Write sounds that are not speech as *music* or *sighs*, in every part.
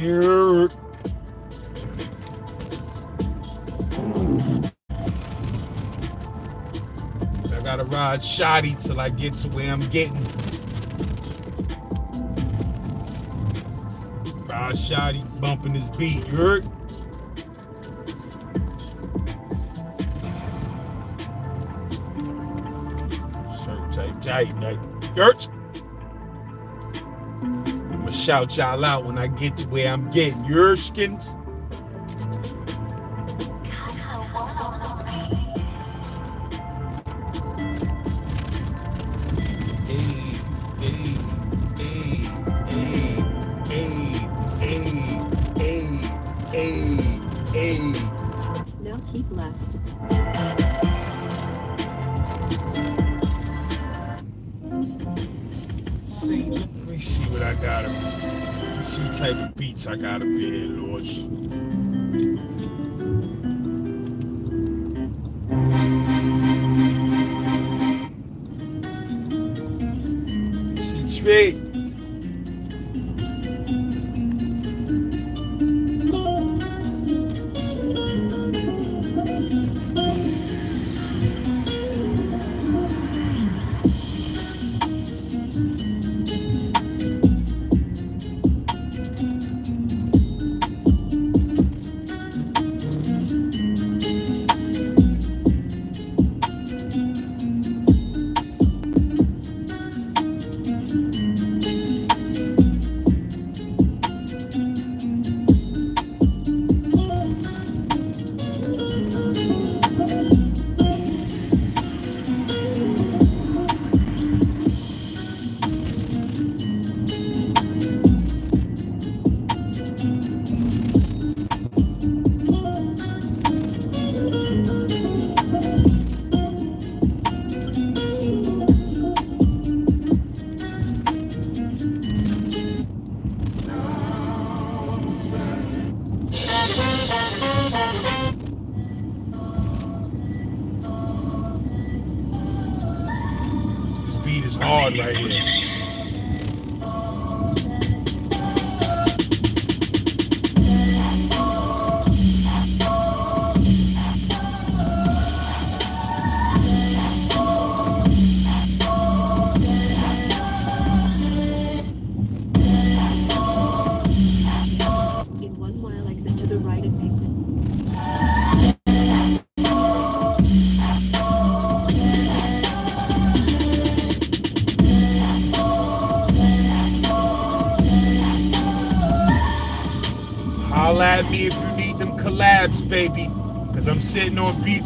Yeah. I gotta ride shoddy till I get to where I'm getting. Ride shoddy, bumping this beat. You heard? Tight, tight, nigga. Yurt. Shout y'all out when I get to where I'm getting. Yerskins.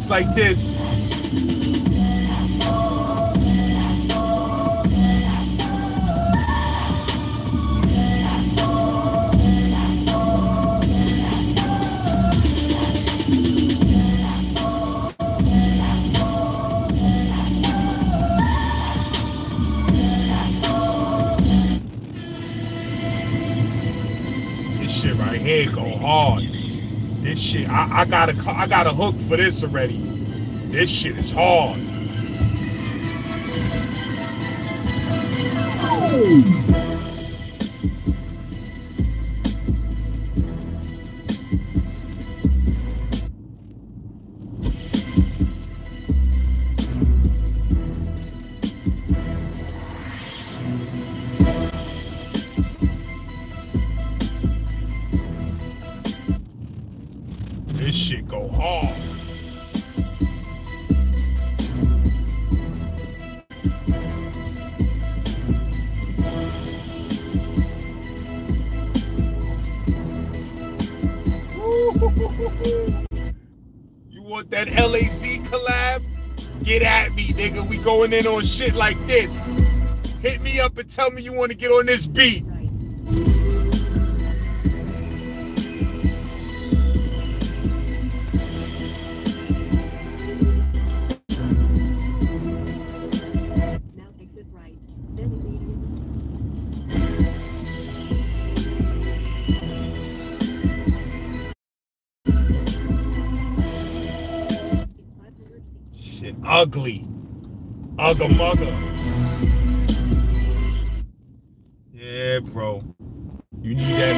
Like this. Shit, I, I got a, I got a hook for this already. This shit is hard. This You want that LAZ collab? Get at me, nigga. We going in on shit like this. Hit me up and tell me you want to get on this beat. Ugly. Ugga mugga. Yeah, bro. You need that.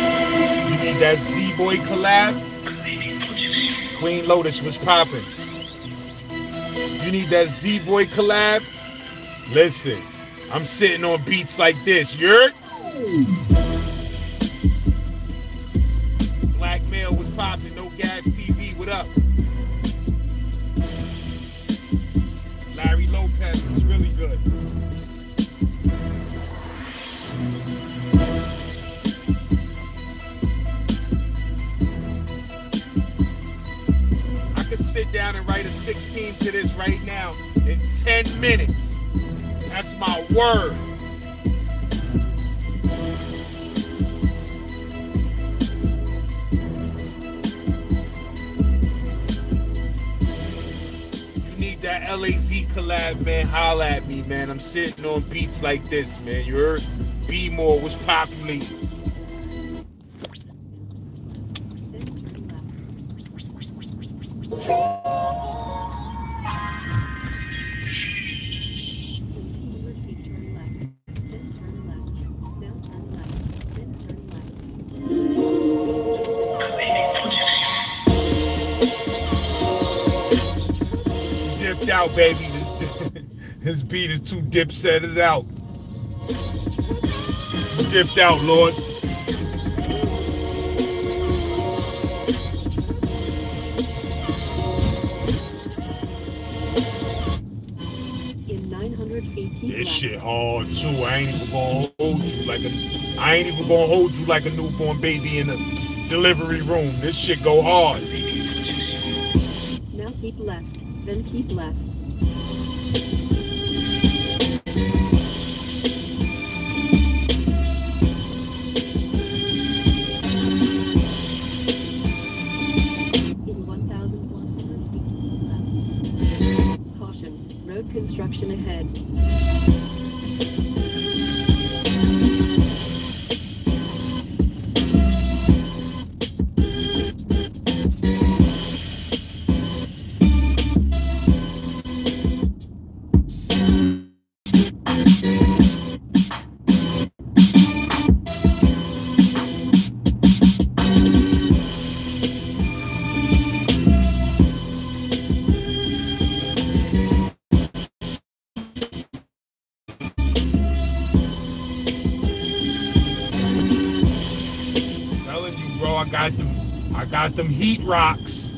You need that Z Boy collab. Queen Lotus was popping. You need that Z Boy collab. Listen, I'm sitting on beats like this. You're word. You need that LAZ collab, man. Holla at me, man. I'm sitting on beats like this, man. You heard? B more was populating. Dipped out, baby. This, *laughs* this beat is too dip set it out. Dipped out, Lord. In 900 feet, keep This shit hard too. I ain't even gonna hold you like a I ain't even gonna hold you like a newborn baby in a delivery room. This shit go hard. Now keep left. Then keep left. In 1,100 feet, left. Road construction ahead. Got them heat rocks.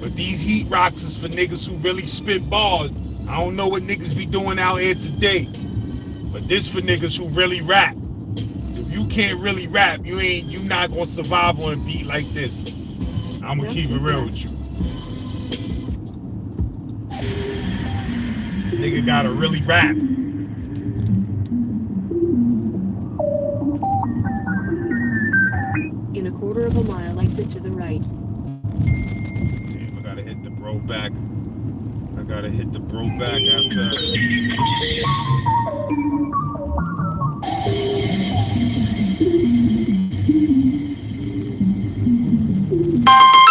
But these heat rocks is for niggas who really spit bars. I don't know what niggas be doing out here today. But this for niggas who really rap. If you can't really rap, you ain't you not gonna survive on a beat like this. I'ma keep it real with you. Nigga gotta really rap. Bro back after. Now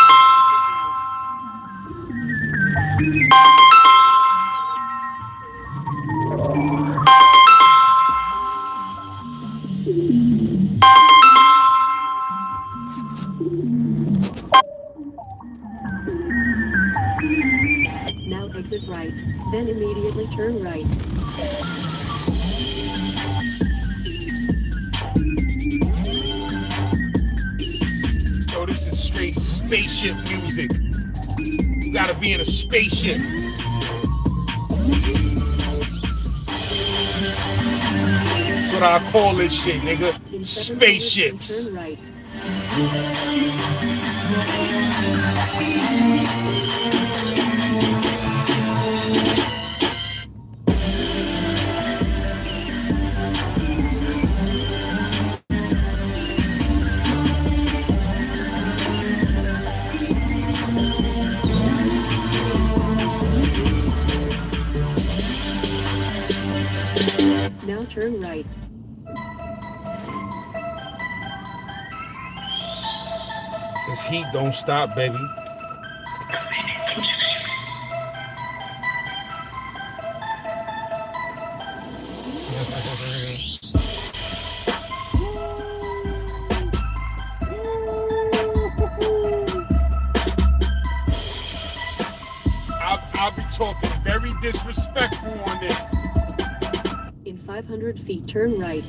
right. Then immediately turn right. Yo, this is straight spaceship music. You gotta be in a spaceship. That's what I call this shit, nigga. In seven minutes, then Spaceships. Turn right. Don't stop, baby. Disrespectful on this. In 500 feet, turn right.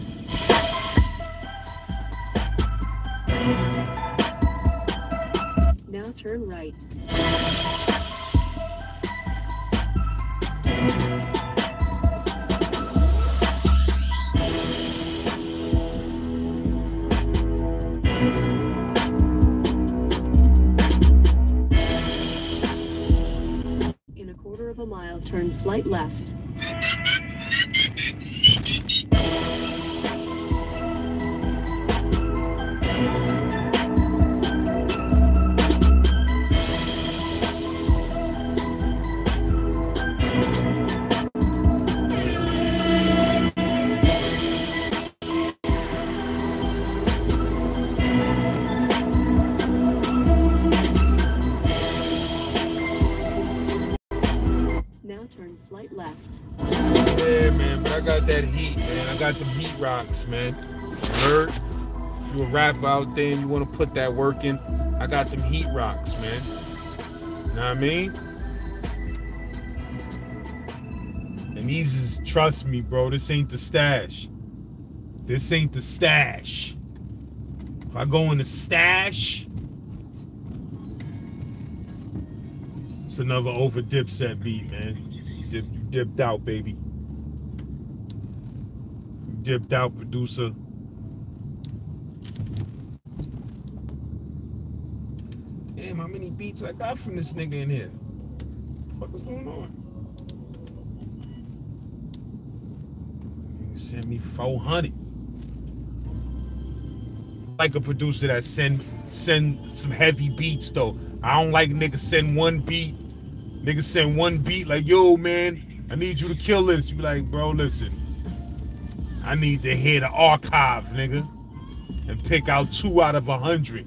Got them heat rocks, man. You heard? If you a rapper out there and you want to put that work in, I got them heat rocks, man. You know what I mean? And these is, trust me, bro, this ain't the stash. This ain't the stash. If I go in the stash, it's another over dipset beat, man. Dip, dipped out, baby. Dipped out, producer. Damn, how many beats I got from this nigga in here? What the fuck is going on? Nigga me 400. Like a producer that send send some heavy beats though. I don't like niggas send one beat. Niggas send one beat like, yo, man, I need you to kill this. You be like, bro, listen. I need to hear the archive, nigga. And pick out two out of a hundred.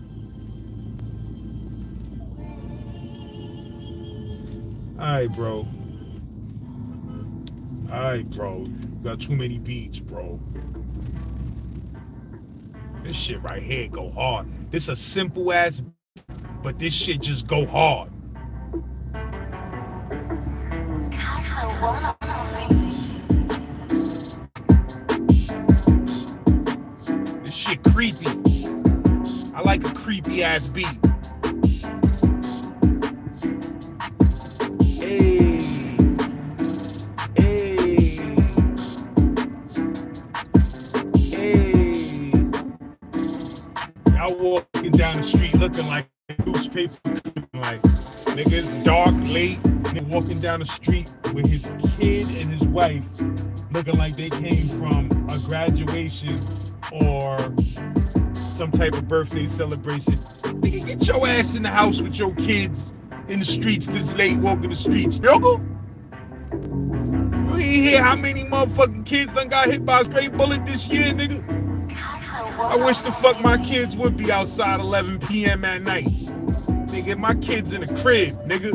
Alright, bro. Alright, bro. You got too many beats, bro. This shit right here go hard. This a simple ass, but this shit just go hard. Creepy. I like a creepy ass beat. Hey. Hey. Hey. Y'all walking down the street looking like newspaper, like niggas dark, late, nigga walking down the street with his kid and his wife, looking like they came from a graduation or some type of birthday celebration. Nigga, get your ass in the house with your kids in the streets this late, walking the streets, nigga. You hear how many motherfucking kids done got hit by a straight bullet this year, nigga? I wish the fuck my kids would be outside 11 p.m. at night. Nigga, my kids in the crib, nigga.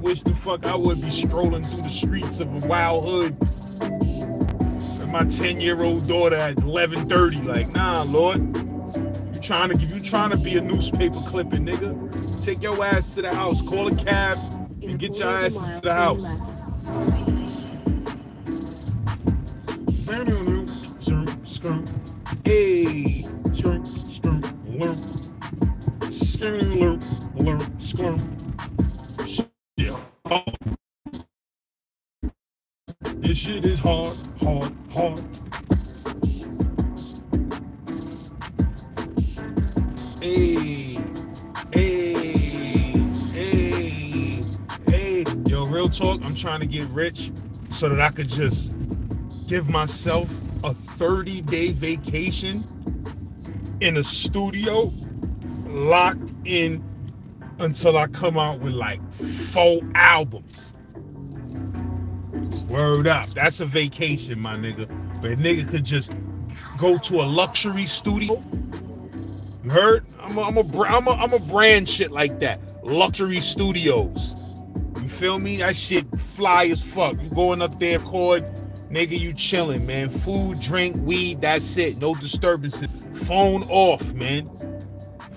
Wish the fuck I would be strolling through the streets of a wild hood my 10 year old daughter at 11:30. Like, nah, Lord. You trying to give you trying to be a newspaper clipping, nigga? Take your ass to the house, call a cab, and get your quarter of a asses to the house. Hey, skirp, skirp, lurp, skirp, lurp, skirp. Yeah. This shit is hard, hard, hard. Hey, hey, hey, hey. Yo, real talk, I'm trying to get rich so that I could just give myself a 30 day vacation in a studio locked in until I come out with like four albums. Word up. That's a vacation, my nigga. But nigga could just go to a luxury studio. You heard? I'm a, I'm a, I'm a, I'm a brand shit like that. Luxury studios. You feel me? That shit fly as fuck. You going up there, chord, nigga, you chilling, man. Food, drink, weed, that's it. No disturbances. Phone off, man.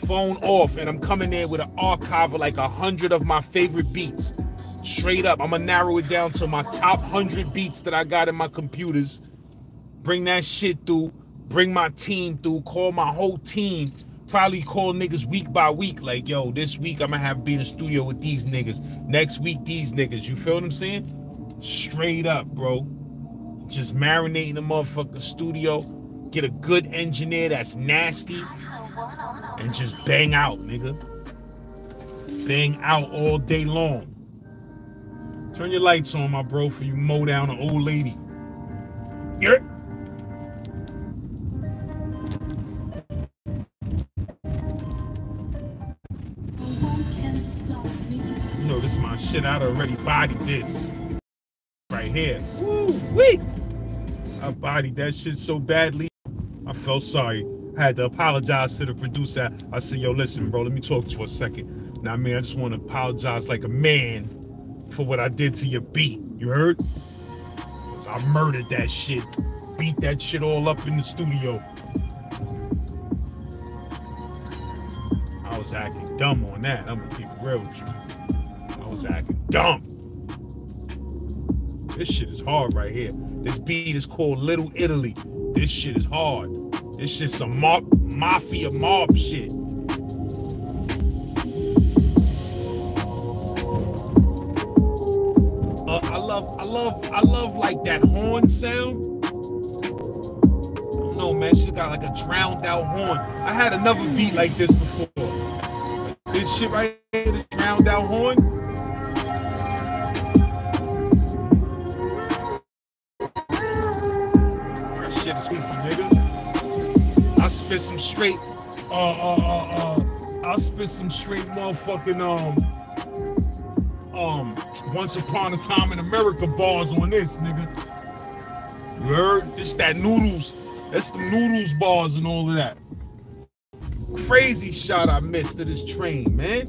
phone off, and I'm coming in with an archive of like a hundred of my favorite beats. Straight up, I'm gonna narrow it down to my top hundred beats that I got in my computers. Bring that shit through. Bring my team through. Call my whole team. Probably call niggas week by week. Like, yo, this week I'm gonna have be in the studio with these niggas. Next week, these niggas. You feel what I'm saying? Straight up, bro. Just marinating the motherfucking studio. Get a good engineer that's nasty. And just bang out, nigga. Bang out all day long. Turn your lights on, my bro, for you mow down an old lady. Yeah. You know, this is my shit. I'd already bodied this. Right here. Woo wee. I bodied that shit so badly. I felt sorry. I had to apologize to the producer. I said, yo, listen, bro, let me talk to you for a second. Now, man, I just want to apologize like a man for what I did to your beat. You heard? 'Cause I murdered that shit. Beat that shit all up in the studio. I was acting dumb on that. I'm gonna keep it real with you. I was acting dumb. This shit is hard right here. This beat is called Little Italy. This shit is hard. This shit's some mob, mafia mob shit. Love, I love, I love like that horn sound. Know, man. She got like a drowned out horn. I had another beat like this before. This shit right here, this drowned out horn. Shit is easy, nigga. I spit some straight, uh, uh, uh, uh, I spit some straight motherfucking, um, um, once upon a time in America bars on this, nigga. You heard? It's that noodles. That's the noodles bars and all of that. Crazy shot I missed to this train, man.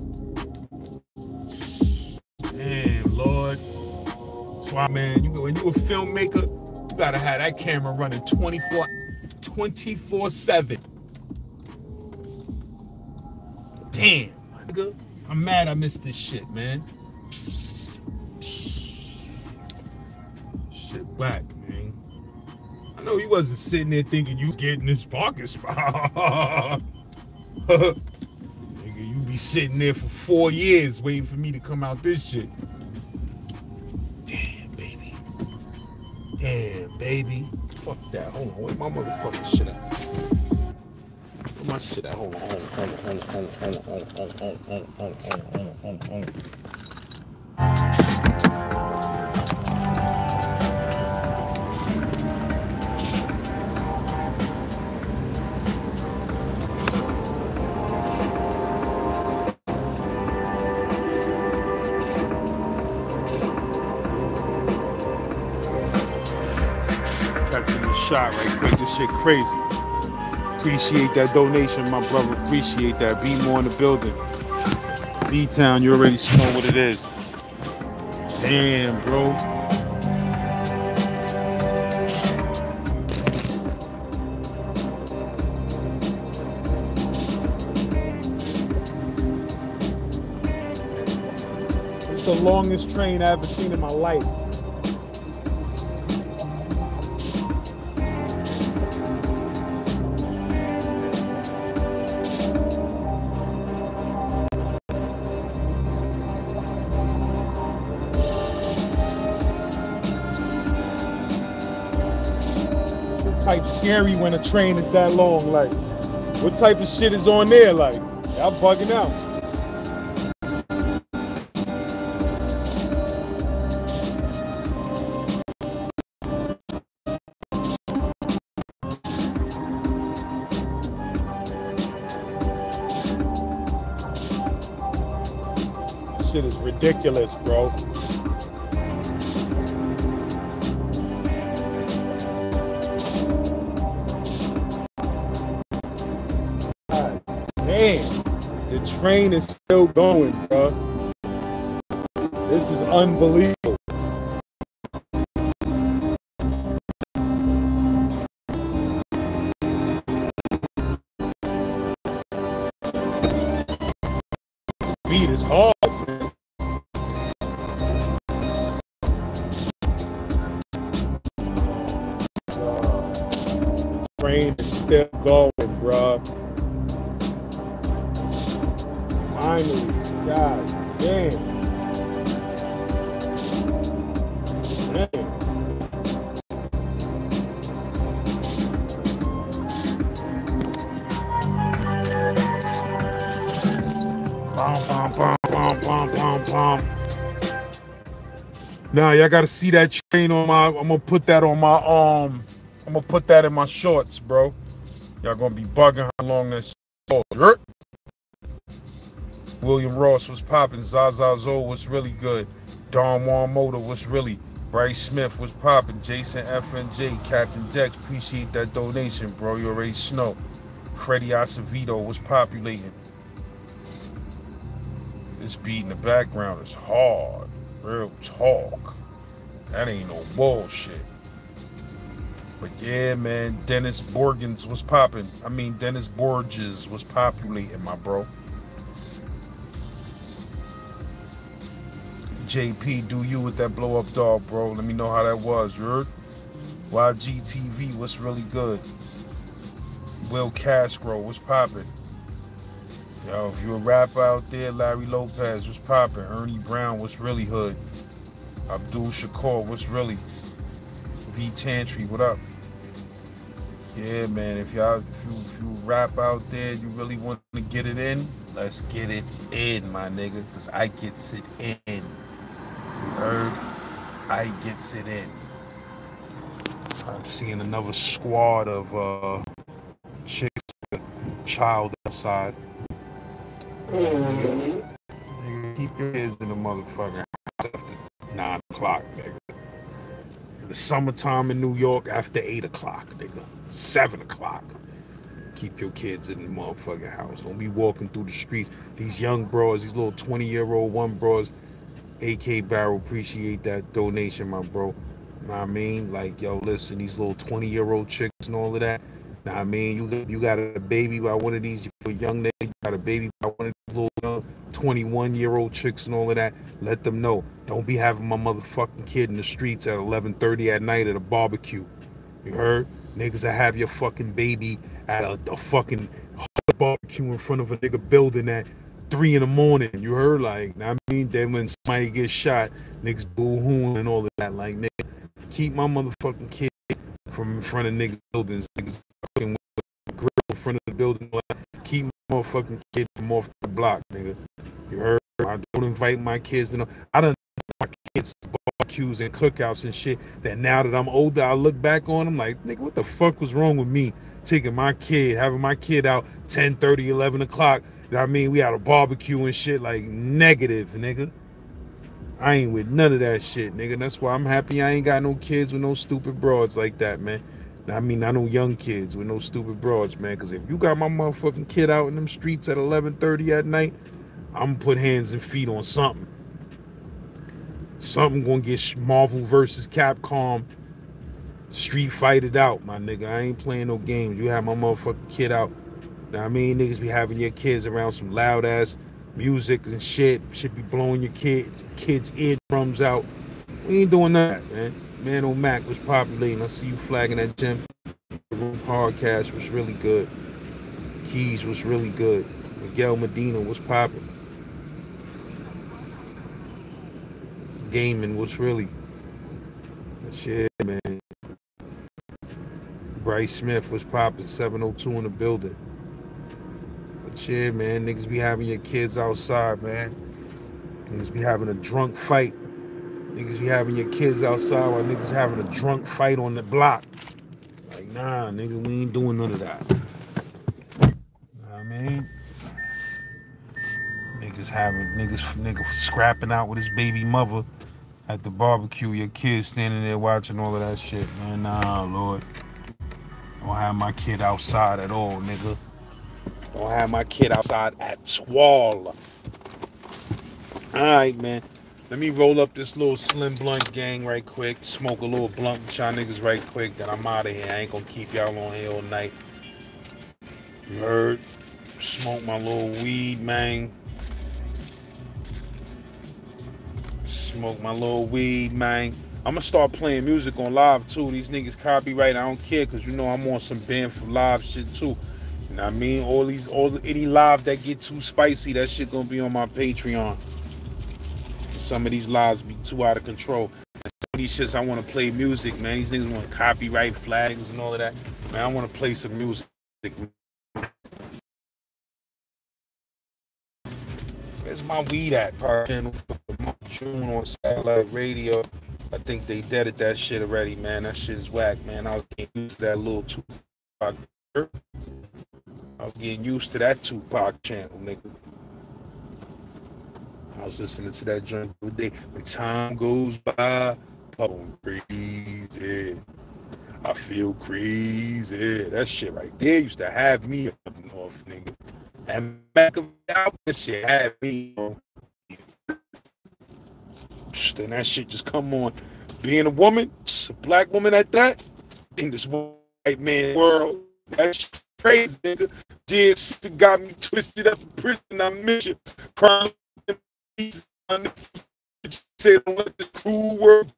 Damn, Lord. That's why, man, you when you a filmmaker, you gotta have that camera running 24 24 7. Damn, my nigga. I'm mad I missed this shit, man. Whack, man. I know you wasn't sitting there thinking you getting this parking spot. Nigga, you be sitting there for four years waiting for me to come out this shit. Damn, baby. Damn, baby. Fuck that. Hold on. Where my motherfucking shit my shit at? Hold on, hold on, hold on, hold on, hold on, hold on, hold on, hold on, hold on, hold on, hold on. Shit crazy. Appreciate that donation, my brother. Appreciate that. Be more in the building. B Town, you already know what it is. Damn, bro. It's the longest train I've ever seen in my life. Scary when a train is that long? Like, what type of shit is on there? Like, y'all bugging out. Shit is ridiculous, bro. Train is still going, bro. This is unbelievable. beat is hard. Train is still going, bruh. Finally, god damn. Now y'all gotta see that train on my. I'm gonna put that on my um. I'm gonna put that in my shorts, bro. Y'all gonna be bugging how long this. William Ross was popping. Zaza Zo was really good. Don Juan Motor was really. Bryce Smith was popping. Jason FNJ, Captain Dex, appreciate that donation, bro. You already know. Freddie Acevedo was populating. This beat in the background is hard. Real talk. That ain't no bullshit. But yeah, man, Dennis Borgens was popping. I mean, Dennis Borges was populating, my bro. JP, do you with that blow up dog, bro? Let me know how that was. You heard? YGTV was really good. Will Castro was popping. Yo, if you a rapper out there, Larry Lopez was popping. Ernie Brown was really hood. Abdul Shakur was really. V Tantry, what up? Yeah, man. If y'all, if you, if you rap out there, you really want to get it in, let's get it in, my nigga. Cause I gets it in. Heard? I gets it in. I'm seeing another squad of uh chicks, child outside. Keep your kids in the motherfucking house after nine o'clock, nigga. In the summertime in New York after eight o'clock, nigga. Seven o'clock. Keep your kids in the motherfucking house. Don't be walking through the streets. These young bros, these little 20 year old one bros, AK Barrel, appreciate that donation, my bro. Know I mean? Like, yo, listen, these little 20 year old chicks and all of that. Know I mean? You you got a baby by one of these young nigga, you got a baby by one of these little young 21 year old chicks and all of that. Let them know. Don't be having my motherfucking kid in the streets at 11:30 at night at a barbecue. You heard? Niggas that have your fucking baby at a, a fucking barbecue in front of a nigga building at three in the morning. You heard? Like, I mean, then when somebody gets shot, niggas boo hooing and all of that. Like, nigga, keep my motherfucking kid from in front of niggas buildings. Niggas fucking grill in front of the building. Like, keep my motherfucking kid from off the block, nigga. You heard? I don't invite my kids no. I don't my kids barbecues and cookouts and shit. That now that I'm older, I look back on them like, nigga, what the fuck was wrong with me? Taking my kid, having my kid out 10, 30, 11 o'clock. I mean, we had a barbecue and shit like negative, nigga. I ain't with none of that shit, nigga. That's why I'm happy I ain't got no kids with no stupid broads like that, man. I mean, I know young kids with no stupid broads, man. Cause if you got my motherfucking kid out in them streets at 11:30 at night, I'm gonna put hands and feet on something. Something gonna get Marvel versus Capcom Street Fighted out, my nigga. I ain't playing no games. You have my motherfucking kid out. I mean, niggas be having your kids around some loud ass music and shit. Should be blowing your kids kids eardrums out. We ain't doing that, man. Man on Mac was populating. I see you flagging that gym. The Room podcast was really good. Keys was really good. Miguel Medina was popping. Gaming was really shit, man. Bryce Smith was popping 702 in the building. Yeah, man, niggas be having your kids outside, man. Niggas be having a drunk fight. Niggas be having your kids outside while niggas having a drunk fight on the block. Like, nah, nigga, we ain't doing none of that. Know what I mean? Niggas having niggas nigga scrapping out with his baby mother at the barbecue. Your kids standing there watching all of that shit, man. Nah, Lord. I Don't have my kid outside at all, nigga. Don't have my kid outside at all. All right, man. Let me roll up this little slim blunt gang right quick. Smoke a little blunt with y'all niggas right quick. Then I'm out of here. I ain't gonna keep y'all on here all night. You heard? Smoke my little weed, man. smoke my little weed, man. I'm gonna start playing music on live too. These niggas copyright. I don't care because you know I'm on some band for live shit too. I mean? All these, all any live that get too spicy, that shit gonna be on my Patreon. Some of these lives be too out of control. Some of these shits I want to play music, man. These niggas want copyright flags and all of that. Man, I want to play some music. Where's my weed at? Channel June on satellite radio. I think they deaded that shit already, man. That shit's whack, man. I was getting used to that little Tupac. I was getting used to that Tupac channel, nigga. I was listening to that joint the day. When time goes by, I'm crazy. I feel crazy. That shit right there used to have me up north, nigga. And back of that shit had me. Then that shit just come on. Being a woman, a black woman at that, in this white man world, that's crazy, nigga. Got me twisted up in prison. I you. Crying said let the cruel world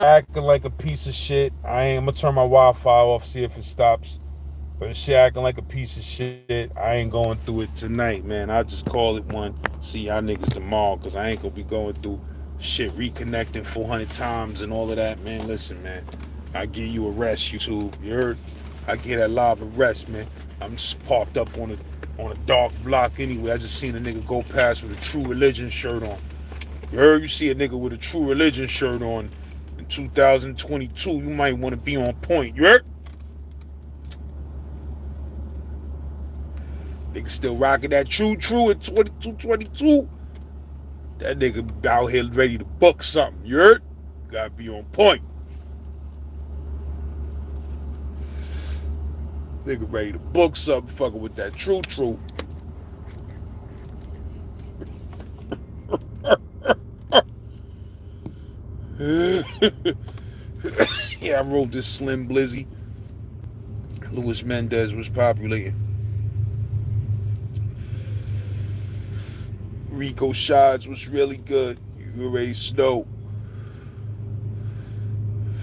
acting like a piece of shit. I ain't I'm gonna turn my Wi-Fi off, see if it stops. But she acting like a piece of shit. I ain't going through it tonight, man. I'll just call it one. See y'all niggas tomorrow, cause I ain't gonna be going through shit reconnecting 400 times and all of that, man. Listen, man. I give you a rest, YouTube. You heard? I get that live a rest, man. I'm just parked up on a on a dark block anyway. I just seen a nigga go past with a True Religion shirt on. You heard? You see a nigga with a True Religion shirt on in 2022. You might want to be on point. You heard? Nigga still rocking that True True at 2222. That nigga out here ready to book something. You heard? Gotta be on point. Nigga ready to book something fucking with that true true. *laughs* yeah, I wrote this Slim Blizzy. Luis Mendez was populating. Rico Shots was really good. You already know.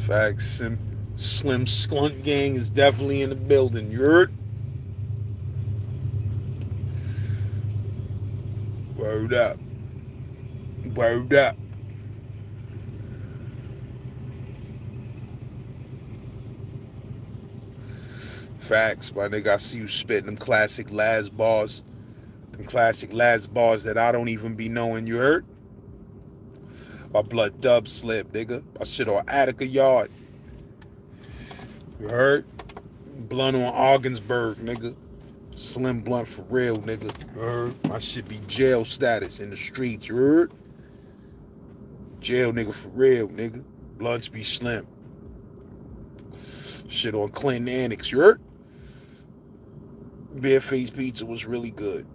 Facts. Sim Slim Blunt Gang is definitely in the building. You heard? Word up. Word up. Facts, my nigga. I see you spitting them classic last bars. Them classic last bars that I don't even be knowing. You heard? My blood dub slip, nigga. I shit on Attica Yard. You heard? Blunt on Ogdensburg, nigga. Slim blunt for real, nigga. You heard? My shit be jail status in the streets, you heard? Jail nigga for real, nigga. Blunts be slim. Shit on Clinton Annex, you heard? Bareface Pizza was really good.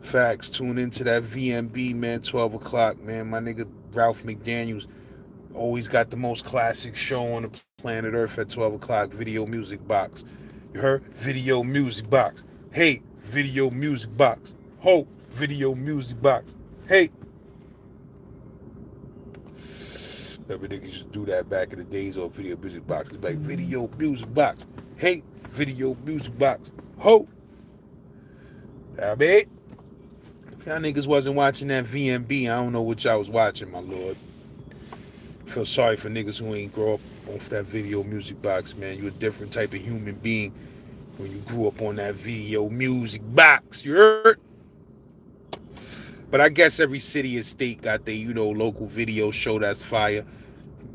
Facts, tune into that VMB, man, 12 o'clock, man. My nigga Ralph McDaniels Always got the most classic show on the planet Earth at 12 o'clock. Video Music Box. You heard? Video Music Box. Hey, Video Music Box. Ho, Video Music Box. Hey. Every nigga used to do that back in the days of Video Music Box. It's like Video Music Box. Hey, Video Music Box. Ho. Damn it. If y'all niggas wasn't watching that VMB, I don't know what y'all was watching, my lord feel sorry for niggas who ain't grow up off that video music box, man. You're a different type of human being when you grew up on that video music box. You heard? But I guess every city and state got their, you know, local video show that's fire.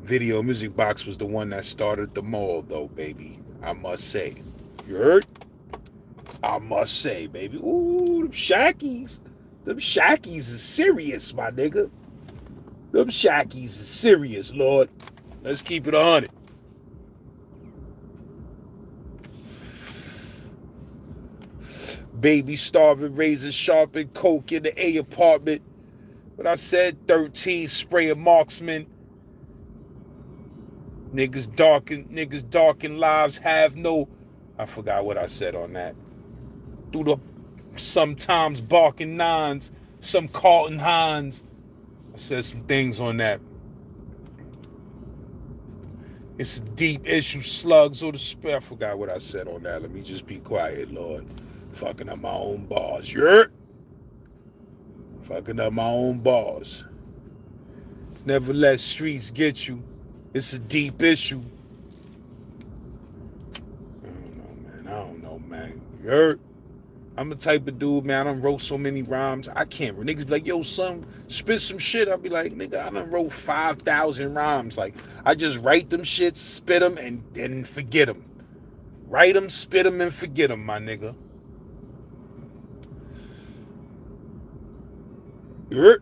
Video Music Box was the one that started the mall, though, baby. I must say. You heard? I must say, baby. Ooh, them Shackies. Them Shackies is serious, my nigga. Them Shackies is serious, Lord. Let's keep it a hundred. Baby starving, razor sharp, and coke in the A apartment. But I said 13 spraying marksman. Niggas darken, niggas darken lives have no. I forgot what I said on that. Through the sometimes barking nines, some Carlton Hines. Said some things on that. It's a deep issue, slugs or the spare. I forgot what I said on that. Let me just be quiet, Lord. Fucking up my own bars. You? Fucking up my own bars. Never let streets get you. It's a deep issue. I don't know, man. I don't know, man. You? I'm the type of dude, man. I done wrote so many rhymes. I can't. Niggas be like, yo, son, spit some shit. I'll be like, nigga, I done wrote 5,000 rhymes. Like, I just write them shits, spit them, and, and forget them. Write them, spit them, and forget them, my nigga. You?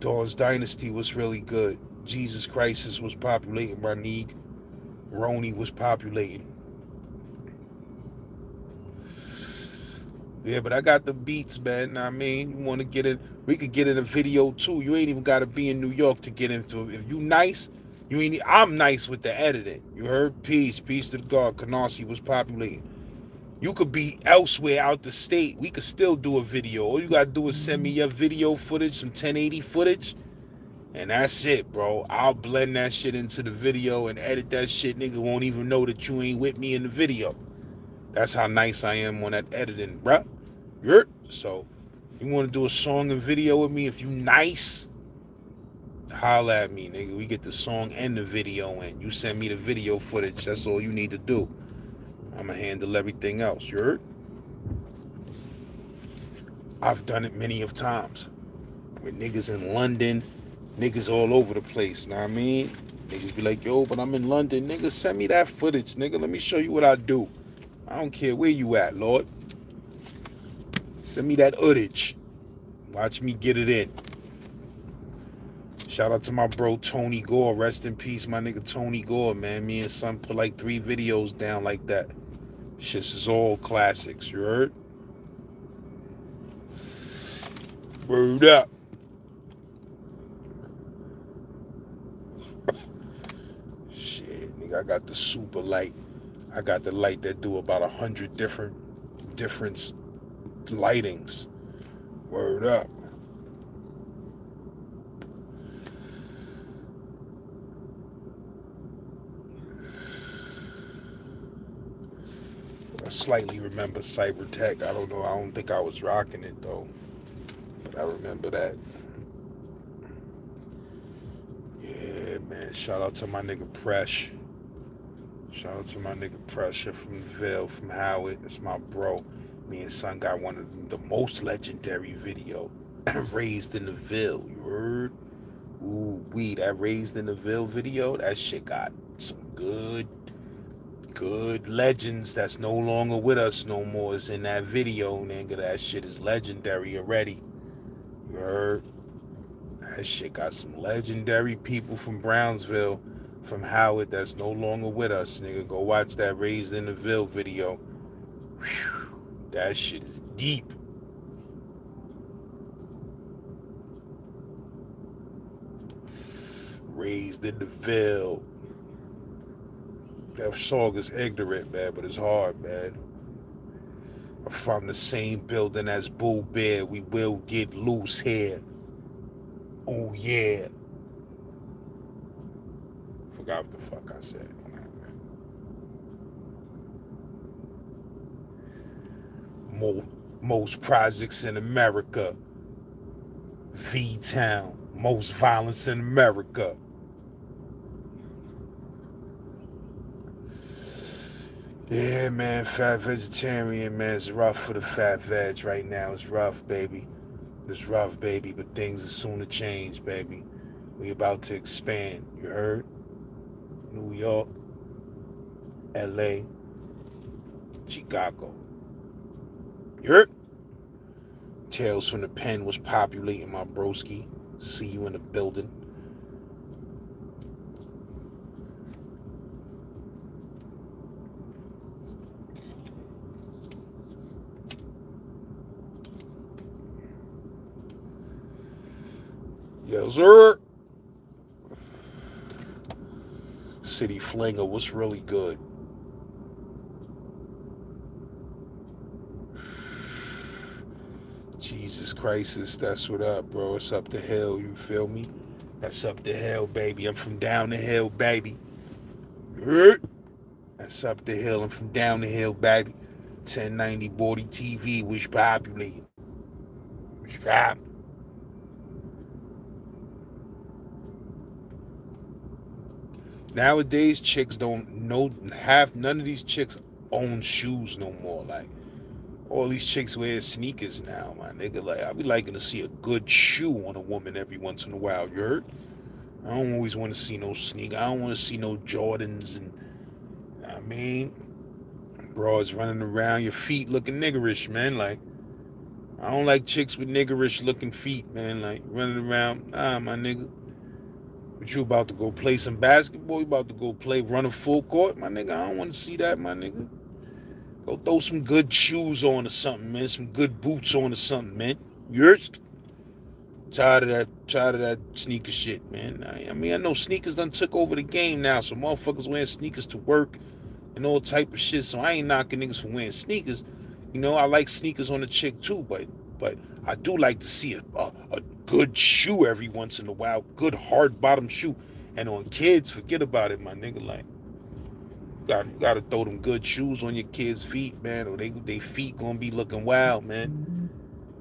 Dawn's Dynasty was really good. Jesus Crisis was populating my need. Roni was populating. Yeah, but I got the beats, man. I mean, you want to get in? We could get in a video too. You ain't even got to be in New York to get into it. If you nice, you ain't. I'm nice with the editing. You heard? Peace, peace to God. Canarsie was populating. You could be elsewhere out the state. We could still do a video. All you gotta do is send me your video footage, some 1080 footage, and that's it, bro. I'll blend that shit into the video and edit that shit. Nigga won't even know that you ain't with me in the video. That's how nice I am on that editing, bruh. Yurt. So, you want to do a song and video with me? If you nice, holla at me, nigga. We get the song and the video in. You send me the video footage. That's all you need to do. I'ma handle everything else. You heard? I've done it many of times. With niggas in London, niggas all over the place. Know what I mean? Niggas be like, yo, but I'm in London. Nigga, send me that footage, nigga. Let me show you what I do. I don't care where you at, Lord. Send me that footage. Watch me get it in. Shout out to my bro Tony Gore. Rest in peace, my nigga Tony Gore, man. Me and son put like three videos down like that. Shit is all classics, you heard? Word up. I got the super light. I got the light that do about a hundred different different lightings. Word up. I slightly remember Cybertech. I don't know. I don't think I was rocking it though, but I remember that. Yeah, man. Shout out to my nigga Presh. Shout out to my nigga Pressure from the Ville, from Howard. That's my bro. Me and son got one of the most legendary video. *clears throat* Raised in the Ville. You heard? Ooh, we that Raised in the Ville video, that shit got some good good legends that's no longer with us no more is in that video, nigga. That shit is legendary already. You heard? That shit got some legendary people from Brownsville, from Howard that's no longer with us, nigga. Go watch that Raised in the Ville video. Whew, that shit is deep. Raised in the Ville. That song is ignorant, man, but it's hard, man. From the same building as Bull Bear. We will get loose here. Oh yeah. Forgot what the fuck I said most projects in America. V Town. Most violence in America. Yeah, man, fat vegetarian, man. It's rough for the fat veg right now. It's rough, baby. It's rough, baby, but things are soon to change, baby. We about to expand. You heard? New York, LA, Chicago. Heard? Tales from the Pen was populating my broski. See you in the building. Yes, sir. City Flinger. What's really good? Jesus Crisis, that's what up, bro. It's up the hill, you feel me? That's up the hill, baby. I'm from down the hill, baby. That's up the hill. I'm from down the hill, baby. 1090 40 TV, which populated. Which pop. Nowadays, chicks don't know have none of these chicks own shoes no more. Like all these chicks wear sneakers now, my nigga. Like I be liking to see a good shoe on a woman every once in a while. You heard? I don't always want to see no sneaker. I don't want to see no Jordans and I mean bras running around your feet looking niggerish, man. Like I don't like chicks with niggerish looking feet, man. Like running around. Ah, my nigga. But you about to go play some basketball? You about to go play run a full court? My nigga, I don't want to see that, my nigga. Go throw some good shoes on or something, man. Some good boots on or something, man. Yours? Tired of that, tired of that sneaker shit, man. I, I mean, I know sneakers done took over the game now, so motherfuckers wearing sneakers to work and all type of shit. So I ain't knocking niggas for wearing sneakers. You know, I like sneakers on a chick too, but but I do like to see a, a, a good shoe every once in a while, good hard bottom shoe. And on kids, forget about it, my nigga. Like, got you gotta throw them good shoes on your kids' feet, man, or they they feet gonna be looking wild, man.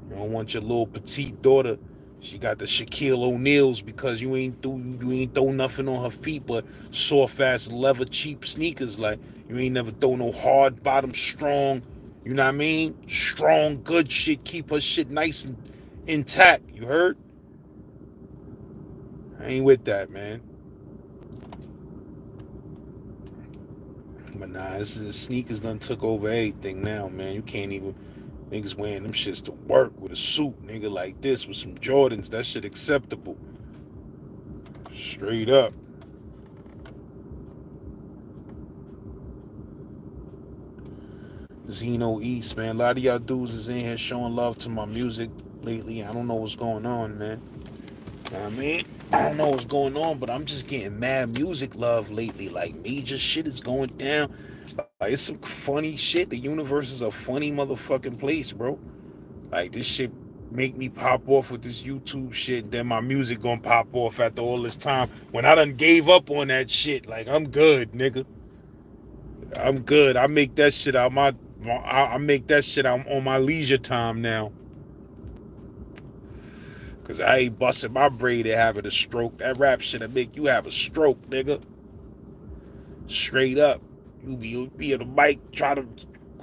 You don't want your little petite daughter. She got the Shaquille O'Neals because you ain't do you ain't throw nothing on her feet but soft ass leather cheap sneakers. Like you ain't never throw no hard bottom strong you know what I mean? Strong, good shit. Keep her shit nice and intact. You heard? I ain't with that, man. But nah, this is sneakers done took over everything now, man. You can't even niggas wearing them shits to work with a suit, nigga, like this with some Jordans. That shit acceptable. Straight up. Zeno East, man. A lot of y'all dudes is in here showing love to my music lately. I don't know what's going on, man. I mean, I don't know what's going on, but I'm just getting mad music love lately. Like major shit is going down. Like it's some funny shit. The universe is a funny motherfucking place, bro. Like this shit make me pop off with this YouTube shit. Then my music gonna pop off after all this time. When I done gave up on that shit, like I'm good, nigga. I'm good. I make that shit out my I, make that shit I'm on my leisure time now. Cause I ain't busting my brain and having a stroke. That rap shit'll make you have a stroke, nigga. Straight up. You be you be at the mic trying to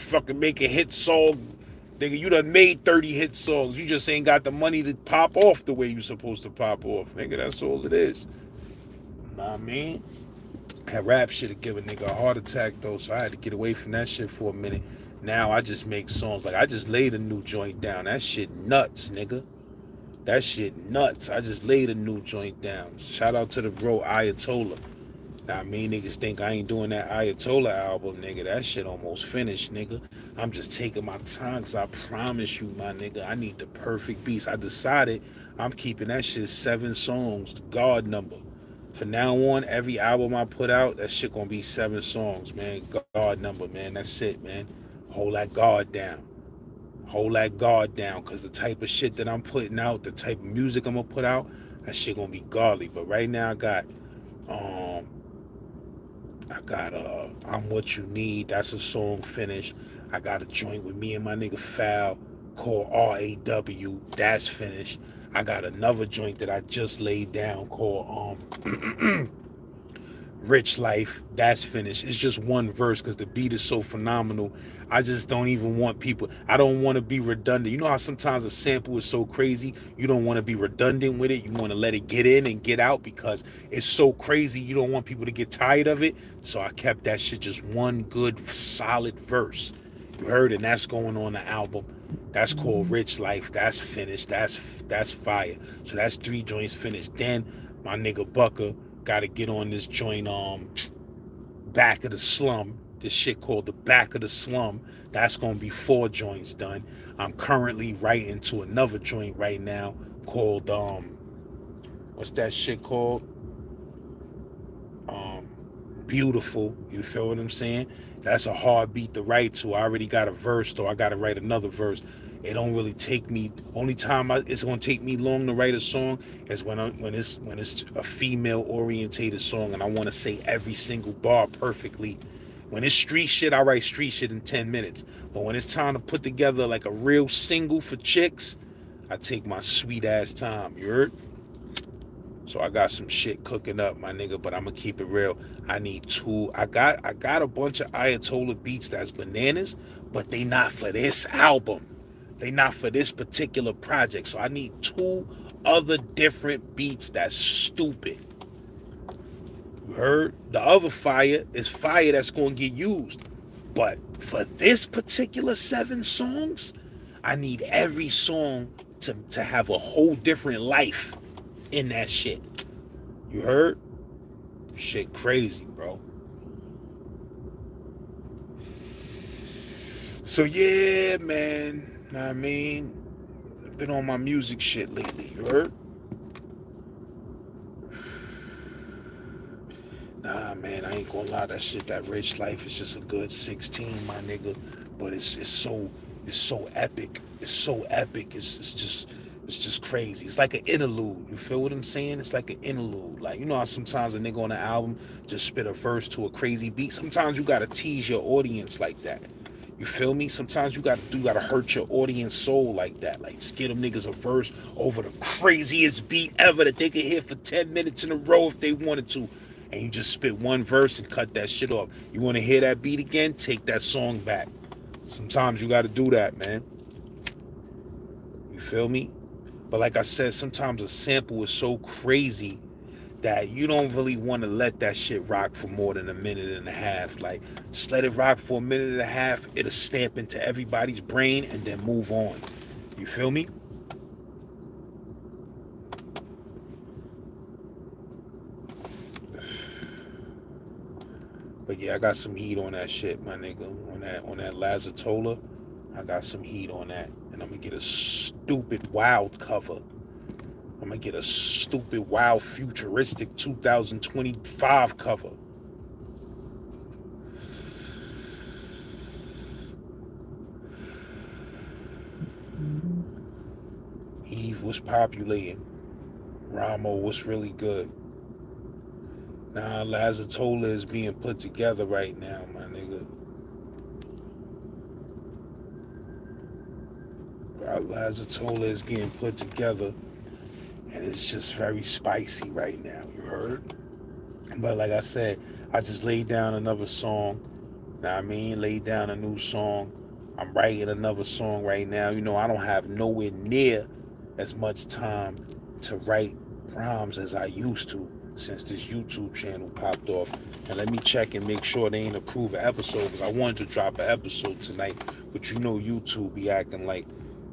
fucking make a hit song. Nigga, you done made 30 hit songs. You just ain't got the money to pop off the way you supposed to pop off. Nigga, that's all it is. I mean. That rap shit have given nigga a heart attack though, so I had to get away from that shit for a minute. Now I just make songs like I just laid a new joint down. That shit nuts, nigga. That shit nuts. I just laid a new joint down. Shout out to the bro Ayatollah. Now, me niggas think I ain't doing that Ayatollah album, nigga. That shit almost finished, nigga. I'm just taking my time because I promise you, my nigga, I need the perfect beats. I decided I'm keeping that shit seven songs, God number. From now on, every album I put out, that shit gonna be seven songs, man. God number, man. That's it, man. Hold that guard down. Hold that guard down. Cause the type of shit that I'm putting out, the type of music I'm gonna put out, that shit gonna be godly. But right now I got um I got uh I'm What You Need. That's a song finished. I got a joint with me and my nigga Foul called R-A-W. That's finished. I got another joint that I just laid down called um *clears throat* Rich Life. That's finished. It's just one verse because the beat is so phenomenal. I just don't even want people. I don't want to be redundant. You know how sometimes a sample is so crazy, you don't want to be redundant with it. You want to let it get in and get out because it's so crazy. You don't want people to get tired of it. So I kept that shit just one good solid verse. You heard, and that's going on the album. That's called Rich Life. That's finished. That's that's fire. So that's three joints finished. Then my nigga Bucker got to get on this joint um back of the slum this shit called the back of the slum that's gonna be four joints done i'm currently writing to another joint right now called um what's that shit called um beautiful. You feel what I'm saying? That's a hard beat to write to. I already got a verse, though. I got to write another verse. It don't really take me. Only time I, it's gonna take me long to write a song is when I, when it's when it's a female orientated song and I want to say every single bar perfectly. When it's street shit, I write street shit in 10 minutes. But when it's time to put together like a real single for chicks, I take my sweet ass time. You heard? So I got some shit cooking up, my nigga, but I'm gonna keep it real. I need two. I got I got a bunch of Ayatollah beats that's bananas, but they not for this album. They not for this particular project. So I need two other different beats that's stupid. You heard? The other fire is fire that's gonna get used. But for this particular seven songs, I need every song to, to have a whole different life in that shit. You heard? Shit crazy, bro. So yeah, man. Know what I mean? Been on my music shit lately, you heard? Nah, man, I ain't gonna lie. That shit, that rich life is just a good 16, my nigga. But it's it's so it's so epic. It's so epic. It's it's just it's just crazy. It's like an interlude. You feel what I'm saying? It's like an interlude. Like, you know how sometimes a nigga on an album just spit a verse to a crazy beat? Sometimes you gotta tease your audience like that. You feel me? Sometimes you gotta do gotta hurt your audience soul like that. Like get them niggas a verse over the craziest beat ever that they could hear for 10 minutes in a row if they wanted to. And you just spit one verse and cut that shit off. You wanna hear that beat again? Take that song back. Sometimes you gotta do that, man. You feel me? But like I said, sometimes a sample is so crazy that you don't really want to let that shit rock for more than a minute and a half. Like, just let it rock for a minute and a half. It'll stamp into everybody's brain and then move on. You feel me? *sighs* But yeah, I got some heat on that shit, my nigga. On that on that Lazatola. I got some heat on that. And I'm gonna get a stupid wild cover. I'm gonna get a stupid wild futuristic 2025 cover. Eve was populating. Ramo was really good. Now Lazatola is being put together right now, my nigga. Lazatola is getting put together and it's just very spicy right now, you heard? But like I said, I just laid down another song. Now I mean, laid down a new song. I'm writing another song right now. You know, I don't have nowhere near as much time to write rhymes as I used to since this YouTube channel popped off. And let me check and make sure they ain't approve an episode because I wanted to drop an episode tonight. But you know YouTube be acting like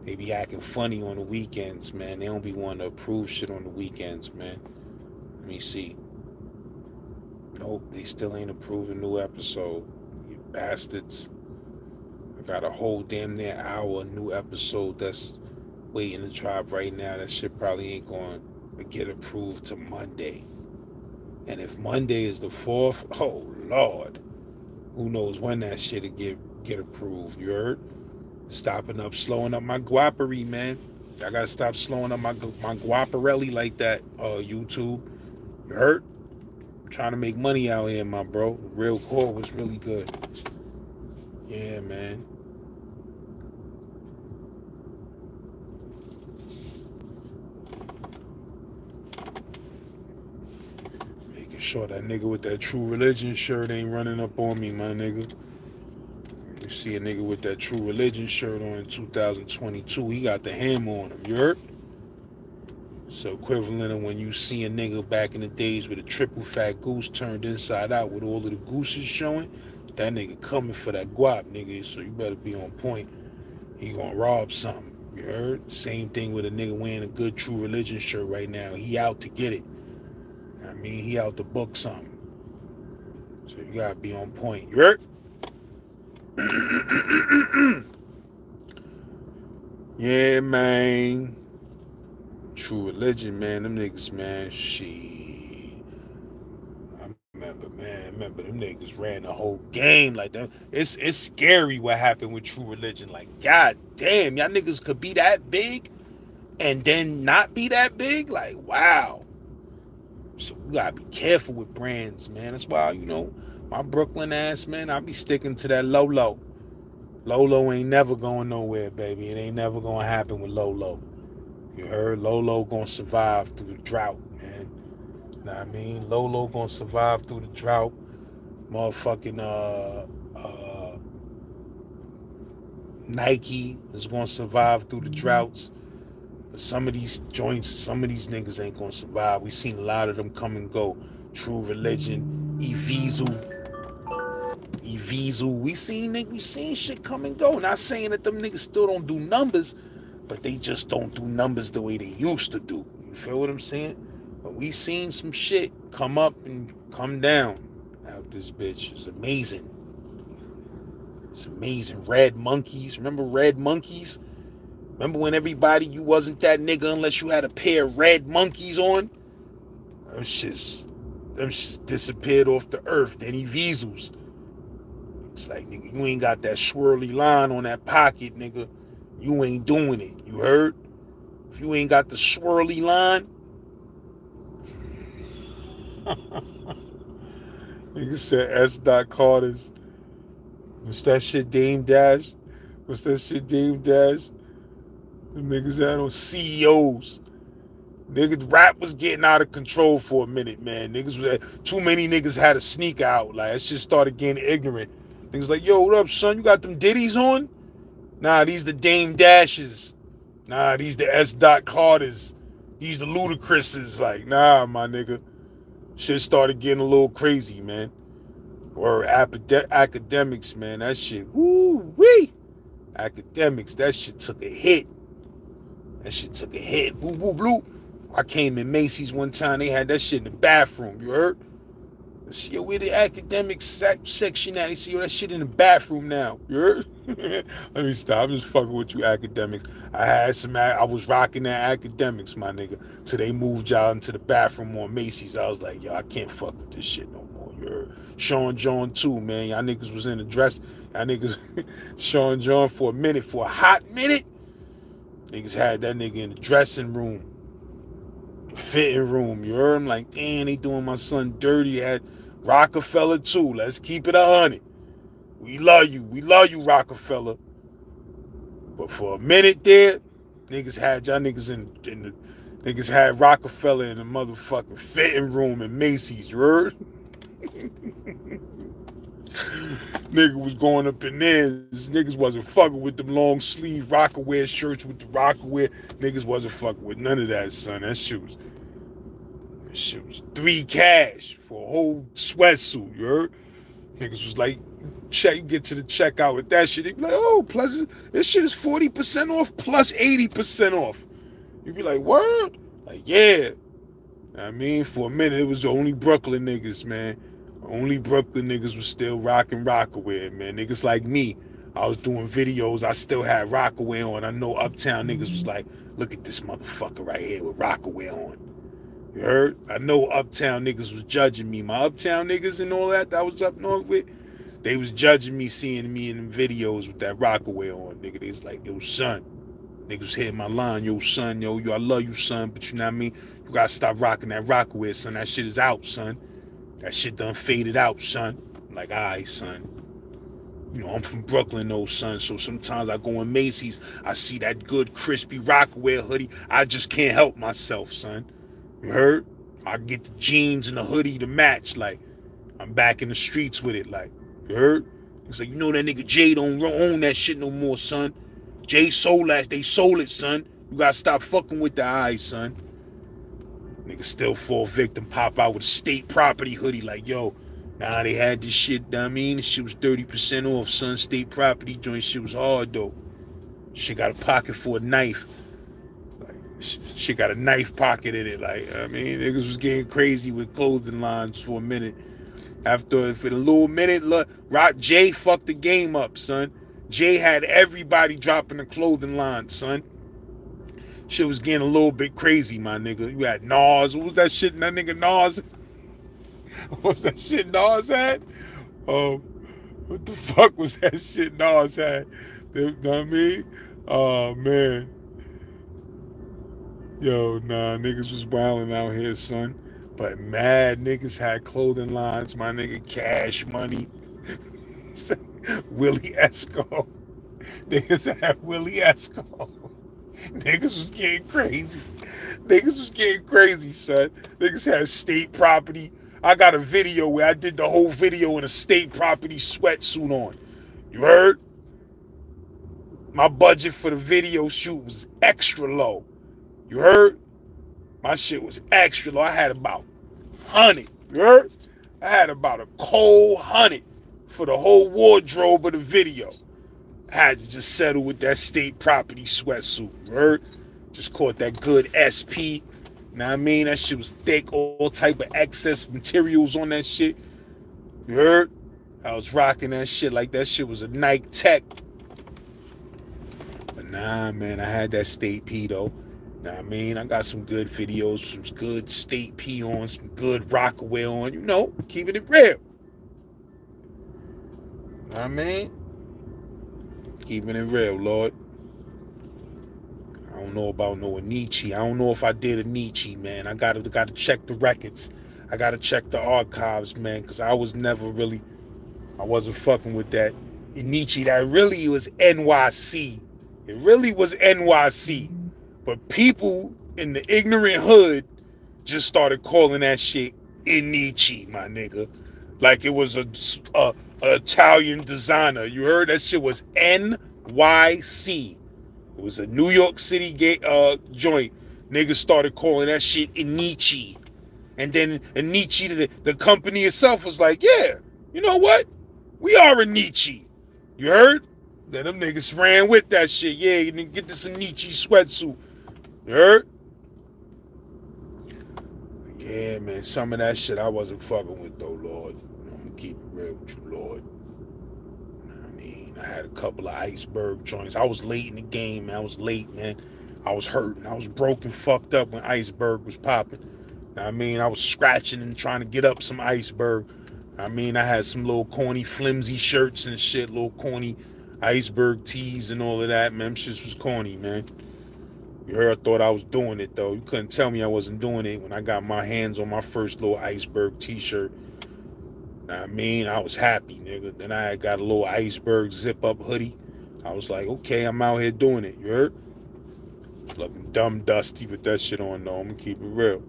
they be acting funny on the weekends, man. They don't be wanting to approve shit on the weekends, man. Let me see. Nope, they still ain't approving a new episode. You bastards. I got a whole damn near hour new episode that's waiting to drop right now. That shit probably ain't going to get approved to Monday. And if Monday is the fourth, *laughs* oh Lord, who knows when that shit'll get get approved? You heard? Stopping up, slowing up my guapery, man. I gotta stop slowing up my my guaparelli like that. Uh, YouTube, you hurt? trying to make money out here, my bro. Real core was really good. Yeah, man. Making sure that nigga with that true religion shirt ain't running up on me, my nigga. You see a nigga with that true religion shirt on in 2022, he got the hammer on him. You heard? So equivalent of when you see a nigga back in the days with a triple fat goose turned inside out with all of the gooses showing, that nigga coming for that guap, nigga. So you better be on point. He gonna rob something. You heard? Same thing with a nigga wearing a good true religion shirt right now. He out to get it. I mean, he out to book something. So you gotta be on point. You heard? *coughs* yeah, man. True religion, man. Them niggas, man. She. I remember, man, I remember them niggas ran the whole game like that. It's it's scary what happened with True Religion. Like, god damn, y'all niggas could be that big and then not be that big. Like, wow. So we gotta be careful with brands, man. That's why, you know, my Brooklyn ass, man, I be sticking to that Lolo. Lolo ain't never going nowhere, baby. It ain't never gonna happen with Lolo. You heard Lolo gonna survive through the drought, man. Know what I mean? Lolo gonna survive through the drought. Motherfucking uh uh Nike is gonna survive through the droughts. But some of these joints, some of these niggas ain't gonna survive. We seen a lot of them come and go. True Religion, Evisu, Evisu. We seen we seen shit come and go. Not saying that them niggas still don't do numbers, but they just don't do numbers the way they used to do. You feel what I'm saying? But we seen some shit come up and come down out this bitch. It's amazing. It's amazing. Red monkeys. Remember red monkeys? Remember when everybody you wasn't that nigga unless you had a pair of red monkeys on? Them shits, them shits disappeared off the earth. He visals. It's like nigga, you ain't got that swirly line on that pocket, nigga. You ain't doing it. You heard? If you ain't got the swirly line, *laughs* nigga said S. Dot Carter's. What's that shit, Dame Dash? What's that shit, Dame Dash? The niggas had on CEOs. Niggas rap was getting out of control for a minute, man. Niggas was too many niggas had to sneak out. Like it just started getting ignorant. Niggas like, yo, what up, son? You got them ditties on? Nah, these the Dame Dashes. Nah, these the S. Dot Carters. These the Ludacris's. Like, nah, my nigga. Shit started getting a little crazy, man. Or academics, man. That shit, woo wee. Academics, that shit took a hit. That shit took a hit. Boo boo blue. I came in Macy's one time. They had that shit in the bathroom. You heard? See, yo, where the academic sec- section at? That shit in the bathroom now. You heard? *laughs* Let me stop. I'm just fucking with you, academics. I had some, I was rocking that academics, my nigga. So they moved y'all into the bathroom on Macy's. I was like, yo, I can't fuck with this shit no more. You heard? Sean John too, man. Y'all niggas was in the dress. Y'all niggas, *laughs* Sean John for a minute, for a hot minute. Niggas had that nigga in the dressing room, fitting room. You heard him? Like, damn, they doing my son dirty. Had Roc-A-Fella too. Let's keep it a hundred. We love you. We love you, Roc-A-Fella. But for a minute there, niggas had y'all niggas in, in the niggas had Roc-A-Fella in the motherfucking fitting room in Macy's, you heard? *laughs* Nigga was going up in there. Niggas wasn't fucking with them long sleeve Rocawear shirts with the Rocawear. Niggas wasn't fucking with none of that, son. That shit was, shit was three cash for a whole sweatsuit, you heard? Niggas was like, check, you get to the checkout with that shit. They be like, oh, plus, this shit is 40% off plus 80% off. You be like, word? Like, yeah. I mean, for a minute, it was only Brooklyn niggas, man. Only Brooklyn niggas was still rocking Rocawear, man. Niggas like me. I was doing videos. I still had Rocawear on. I know Uptown niggas was like, look at this motherfucker right here with Rocawear on. You heard? I know Uptown niggas was judging me. My Uptown niggas and all that that I was up north with, they was judging me, seeing me in videos with that Rocawear on. Nigga, they was like, yo, son. Niggas hit my line, yo, son, yo, yo, I love you, son, but you know what I mean? You gotta stop rocking that Rocawear, son. That shit is out, son. That shit done faded out, son. I'm like, all right, son. You know, I'm from Brooklyn, though, son. So sometimes I go in Macy's, I see that good, crispy Rocawear hoodie. I just can't help myself, son. You heard? I get the jeans and the hoodie to match. Like, I'm back in the streets with it. Like, you heard? He's like, you know that nigga Jay don't own that shit no more, son. Jay sold that. They sold it, son. You gotta stop fucking with the eyes, son. Nigga still fall victim, pop out with a state property hoodie like, yo, nah, they had this shit, I mean, this shit was 30% off, son. State property joint shit was hard, though. Shit got a pocket for a knife. Shit got a knife pocket in it. Like, I mean, niggas was getting crazy with clothing lines for a minute. After, for a little minute, look, Rock Jay fucked the game up, son. Jay had everybody dropping the clothing line, son shit was getting a little bit crazy, my nigga. You had Nas. What was that shit? That nigga Nas. *laughs* What's that shit Nas had? Um, what the fuck was that shit Nas had? You know what I mean? Oh man. Yo, nah, niggas was wilding out here, son. But mad niggas had clothing lines. My nigga Cash Money, *laughs* Willie Esco. Niggas had Willie Esco. Niggas was getting crazy. Niggas was getting crazy, son. Niggas had state property. I got a video where I did the whole video in a state property sweatsuit on. You heard? My budget for the video shoot was extra low. You heard? My shit was extra low. I had about hundred. You heard? I had about a cold hundred for the whole wardrobe of the video. I had to just settle with that state property sweatsuit. You heard? Just caught that good SP. Now I mean? That shit was thick, all type of excess materials on that shit. You heard? I was rocking that shit like that shit was a Nike Tech. But nah, man, I had that state P though. What I mean? I got some good videos, some good state P on, some good Rocawear on, you know, keeping it real. I mean? Keeping it real, Lord. I don't know about no Enyce. I don't know if I did a Enyce, man. I gotta gotta check the records. I gotta check the archives, man, because I was never really, I wasn't fucking with that Nietzsche. That really was NYC. It really was NYC. But people in the ignorant hood just started calling that shit Enyce, my nigga. Like it was a, a, a Italian designer. You heard that shit was NYC. It was a New York City uh, joint. Niggas started calling that shit Enyce. And then Enyce, the, the company itself was like, yeah, you know what? We are Enyce. You heard? Then them niggas ran with that shit. Yeah, you didn't get this Enyce sweatsuit. You heard? Yeah, man, some of that shit I wasn't fucking with though, Lord. I'm gonna keep it real with you, Lord. I mean, I had a couple of iceberg joints. I was late in the game, man. I was late, man. I was hurting. I was broken, fucked up when iceberg was popping. I mean, I was scratching and trying to get up some iceberg. I mean, I had some little corny, flimsy shirts and shit, little corny iceberg tees and all of that, man. Shit was corny, man. You heard thought I was doing it though. You couldn't tell me I wasn't doing it when I got my hands on my first little iceberg t-shirt. I mean, I was happy, nigga. Then I got a little iceberg zip-up hoodie. I was like, okay, I'm out here doing it. You heard? Looking dumb dusty with that shit on though. I'm gonna keep it real.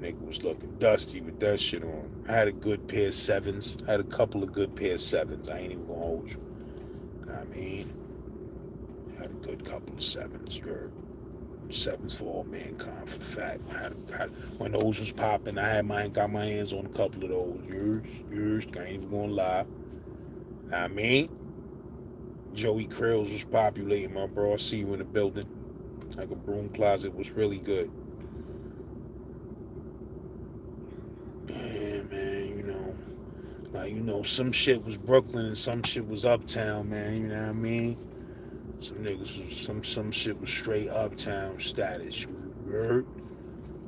Nigga was looking dusty with that shit on. I had a good pair of sevens. I had a couple of good pair of sevens. I ain't even gonna hold you. I mean, good couple of sevens. You're sevens for all mankind for fact. Had, had, when those was popping, I had mine got my hands on a couple of those. Yours, yours, I ain't even gonna lie. I mean, Joey Krills was populating my bro. I see you in the building. Like a broom closet was really good. Yeah, man, you know, like you know, some shit was Brooklyn and some shit was Uptown, man. You know what I mean? Some niggas, was, some some shit was straight Uptown status. You heard?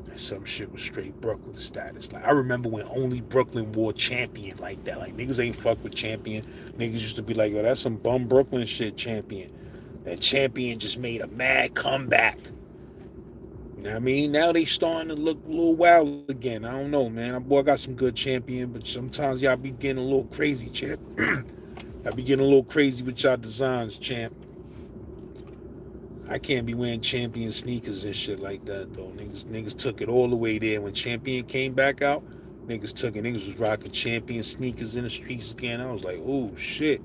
And some shit was straight Brooklyn status. Like I remember when only Brooklyn wore champion like that. Like niggas ain't fuck with champion. Niggas used to be like, yo, that's some bum Brooklyn shit, champion. That champion just made a mad comeback. You know what I mean? Now they starting to look a little wild again. I don't know, man. That boy got some good champion, but sometimes y'all be getting a little crazy, champ. *clears throat* y'all be getting a little crazy with y'all designs, champ. I can't be wearing champion sneakers and shit like that though. Niggas niggas took it all the way there. When champion came back out, niggas took it. Niggas was rocking champion sneakers in the streets again. I was like, oh shit.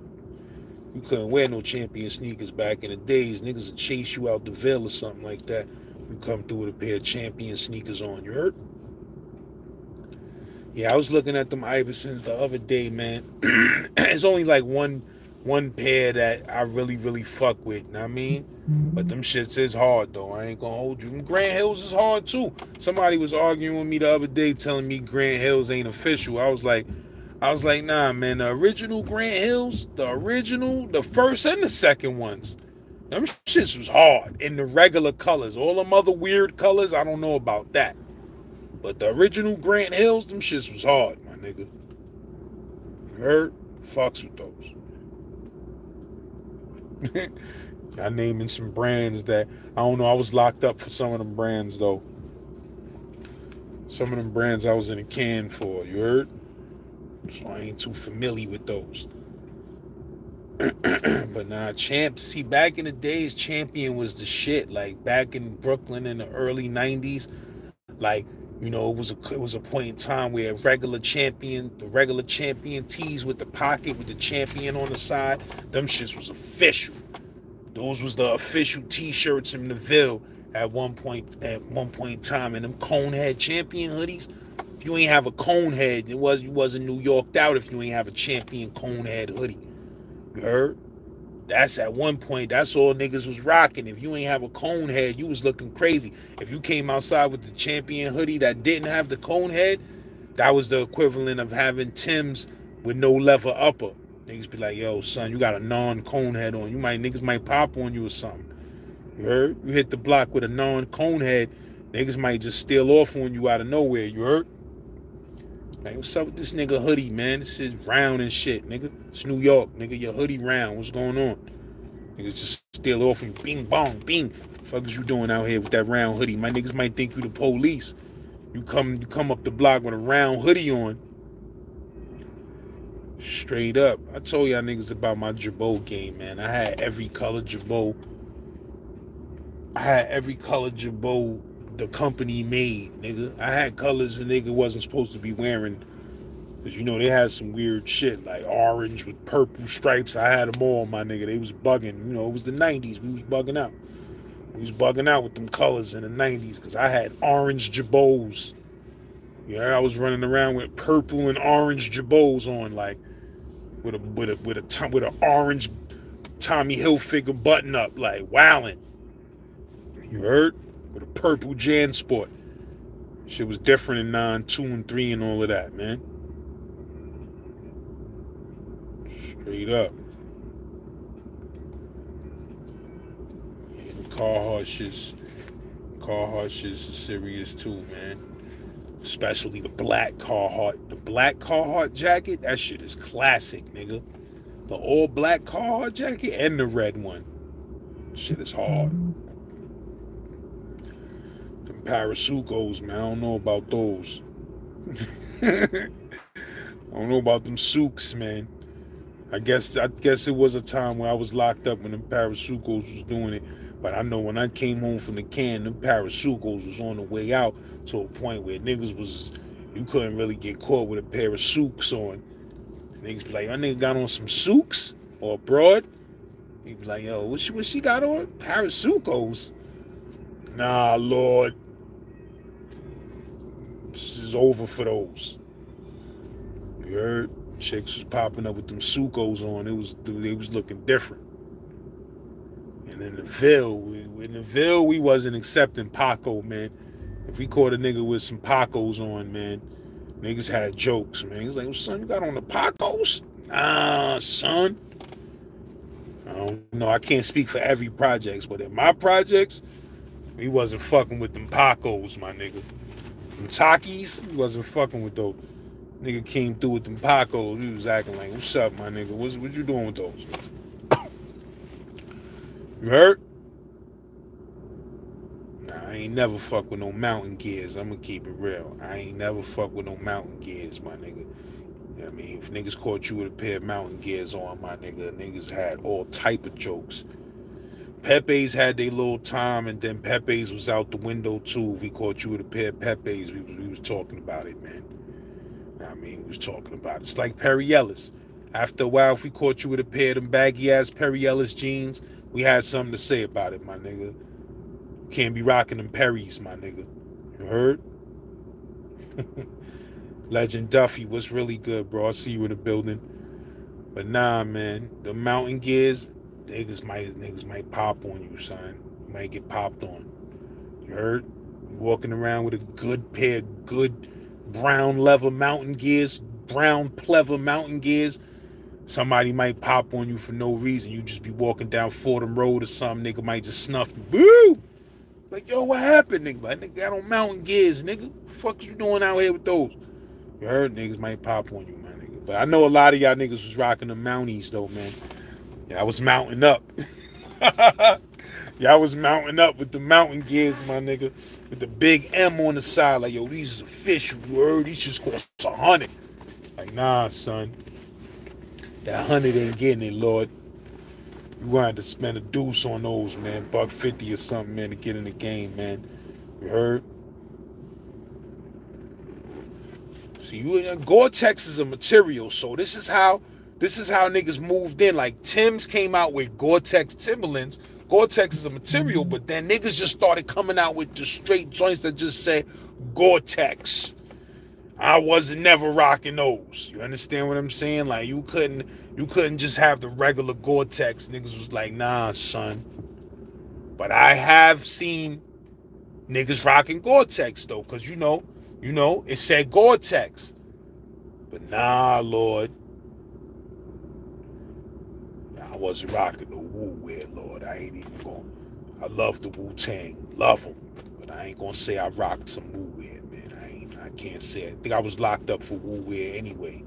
You couldn't wear no champion sneakers back in the days. Niggas would chase you out the Ville or something like that. You come through with a pair of champion sneakers on. You heard? Yeah, I was looking at them Iversons the other day, man. *clears throat* it's only like one one pair that I really, really fuck with. Know I mean? But them shits is hard though. I ain't gonna hold you. Them Grant Hills is hard too. Somebody was arguing with me the other day, telling me Grant Hills ain't official. I was like, I was like, nah, man. The original Grant Hills, the original, the first and the second ones, them shits was hard in the regular colors. All them other weird colors, I don't know about that. But the original Grant Hills, them shits was hard, my nigga. You heard? Fucks with those. *laughs* I naming some brands that I don't know. I was locked up for some of them brands though. Some of them brands I was in a can for. You heard? So I ain't too familiar with those. *clears throat* but nah, champ. See, back in the days, champion was the shit. Like back in Brooklyn in the early '90s, like you know, it was a it was a point in time where regular champion, the regular champion tees with the pocket with the champion on the side, them shits was official. Those was the official T-shirts in the Ville at one point at one point in time. And them Conehead champion hoodies. If you ain't have a cone head, it was you wasn't New Yorked out if you ain't have a champion cone head hoodie. You heard? That's at one point. That's all niggas was rocking. If you ain't have a cone head, you was looking crazy. If you came outside with the champion hoodie that didn't have the cone head, that was the equivalent of having Tim's with no leather upper. Niggas be like, yo, son, you got a non-cone head on. You might niggas might pop on you or something. You heard? You hit the block with a non-cone head, niggas might just steal off on you out of nowhere. You heard? Hey, what's up with this nigga hoodie, man? This is round and shit, nigga. It's New York, nigga. Your hoodie round. What's going on? Niggas just steal off and bing bong, bing. Fuck is you doing out here with that round hoodie? My niggas might think you the police. You come you come up the block with a round hoodie on. Straight up. I told y'all niggas about my Jabot game, man. I had every color Jabot. I had every color Jabot the company made, nigga. I had colors the nigga wasn't supposed to be wearing. Cause you know they had some weird shit like orange with purple stripes. I had them all, my nigga. They was bugging. You know, it was the 90s. We was bugging out. We was bugging out with them colors in the 90s because I had orange jabots. Yeah, I was running around with purple and orange jabots on, like with a with a with a with an orange Tommy Hilfiger button up, like wowing. You heard? with a purple JanSport. Shit was different in 9, 2, and 3 and all of that, man. Straight up. The Carhartt shit's, Carhartt shit's serious too, man. Especially the black Carhartt. The black Carhartt jacket, that shit is classic, nigga. The all black Carhartt jacket and the red one. Shit is hard. Them parasucos, man. I don't know about those. *laughs* I don't know about them souks, man. I guess I guess it was a time where I was locked up when them Parasucos was doing it. But I know when I came home from the can, them Parasucos was on the way out to a point where niggas was you couldn't really get caught with a pair of souks on. Niggas be like, my nigga got on some souks or broad. He be like, yo, what she what she got on? Parasucos. Nah, Lord this is over for those. You heard? Chicks was popping up with them sucos on. It was they was looking different. And in the Ville, we, in the Ville, we wasn't accepting Paco, man. If we caught a nigga with some Pacos on, man, niggas had jokes, man. He's like, son, you got on the Pacos? Nah, son. I don't know. I can't speak for every projects, but in my projects, we wasn't fucking with them Pacos, my nigga. Them Takis, he wasn't fucking with those. Nigga came through with them Pacos. He was acting like, what's up, my nigga? What's, what you doing with those? *coughs* you hurt? Nah, I ain't never fuck with no mountain gears. I'm gonna keep it real. I ain't never fuck with no mountain gears, my nigga. I mean, if niggas caught you with a pair of mountain gears on, my nigga, niggas had all type of jokes. Pepe's had their little time, and then Pepe's was out the window too. If we caught you with a pair of Pepe's. We we was talking about it, man. I mean, we was talking about. It's like Perry Ellis. After a while, if we caught you with a pair of them baggy ass Perry Ellis jeans, we had something to say about it, my nigga. You can't be rocking them Perrys, my nigga. You heard? *laughs* Legend Duffy was really good, bro. I'll see you in the building. But nah, man, the mountain gears, niggas might niggas might pop on you, son. You might get popped on. You heard? walking around with a good pair good brown leather mountain gears, brown pleather mountain gears. Somebody might pop on you for no reason. You just be walking down Fordham Road or something. Nigga might just snuff you. Woo! Like, yo, what happened, nigga? Like, nigga got on mountain gears, nigga. Fuck you doing out here with those? You heard niggas might pop on you, my nigga. But I know a lot of y'all niggas was rocking the mounties though, man. Yeah, I was mounting up. *laughs* Y'all was mounting up with the mountain gears, my nigga. With the big M on the side. Like, yo, these is official, word. These just cost a hundred. Like, nah, son. That hundred ain't getting it, Lord. You gonna have to spend a deuce on those, man. Buck fifty or something, man, to get in the game, man. You heard? See, you Gore-Tex is a material, so this is how this is how niggas moved in. Like Tim's came out with Gore-Tex Timberlands. Gore-Tex is a material, but then niggas just started coming out with the straight joints that just say Gore-Tex. I wasn't never rocking those. You understand what I'm saying? Like you couldn't you couldn't just have the regular Gore-Tex. Niggas was like, nah, son. But I have seen niggas rocking Gore-Tex though, cause you know, you know, it said Gore-Tex. But nah, Lord. I wasn't rocking the Wu wear, Lord. I ain't even going. I love the Wu Tang, love them, but I ain't gonna say I rocked some Wu wear, man. I ain't. I can't say. I think I was locked up for Wu wear anyway.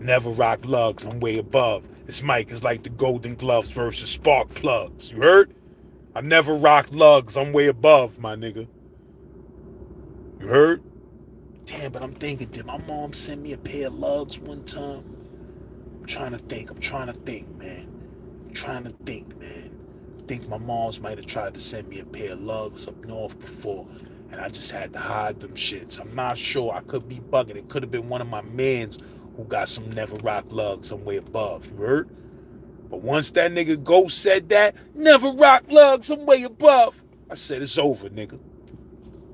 Never rock Lugz. I'm way above. This mic is like the Golden Gloves versus Spark Plugs. You heard? I never rock Lugz. I'm way above, my nigga. You heard? Damn, but I'm thinking, did my mom send me a pair of Lugz one time? I'm trying to think. I'm trying to think, man. Trying to think, man. I think my mom's might have tried to send me a pair of Lugz up north before, and I just had to hide them shits. I'm not sure. I could be bugging. It could have been one of my mans who got some never rock Lugz some way above. You heard? But once that nigga Ghost said that, never rock Lugz some way above, I said it's over, nigga.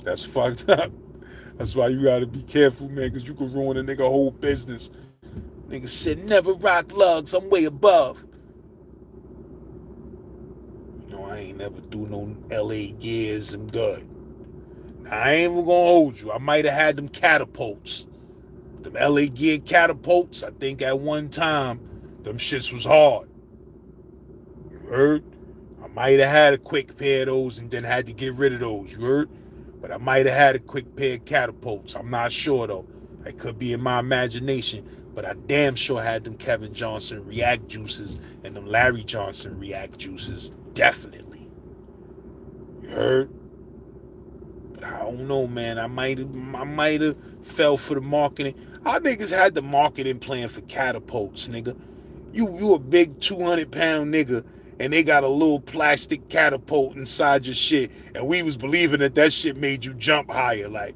That's fucked up. *laughs* That's why you gotta be careful, man, because you can ruin a nigga whole business. Nigga said never rock Lugz, I'm way above. You know, I ain't never do no LA gears, I'm good. Now, I ain't even gonna hold you. I might have had them catapults. Them LA gear catapults, I think at one time, them shits was hard. You heard? I might have had a quick pair of those and then had to get rid of those. You heard? But I might have had a quick pair of catapults. I'm not sure though. It could be in my imagination. But I damn sure had them Kevin Johnson react juices and them Larry Johnson react juices. Definitely. You heard? But I don't know, man. I might have I might have fell for the marketing. Our niggas had the marketing plan for catapults, nigga. You you a big 200 pound nigga and they got a little plastic catapult inside your shit and we was believing that that shit made you jump higher like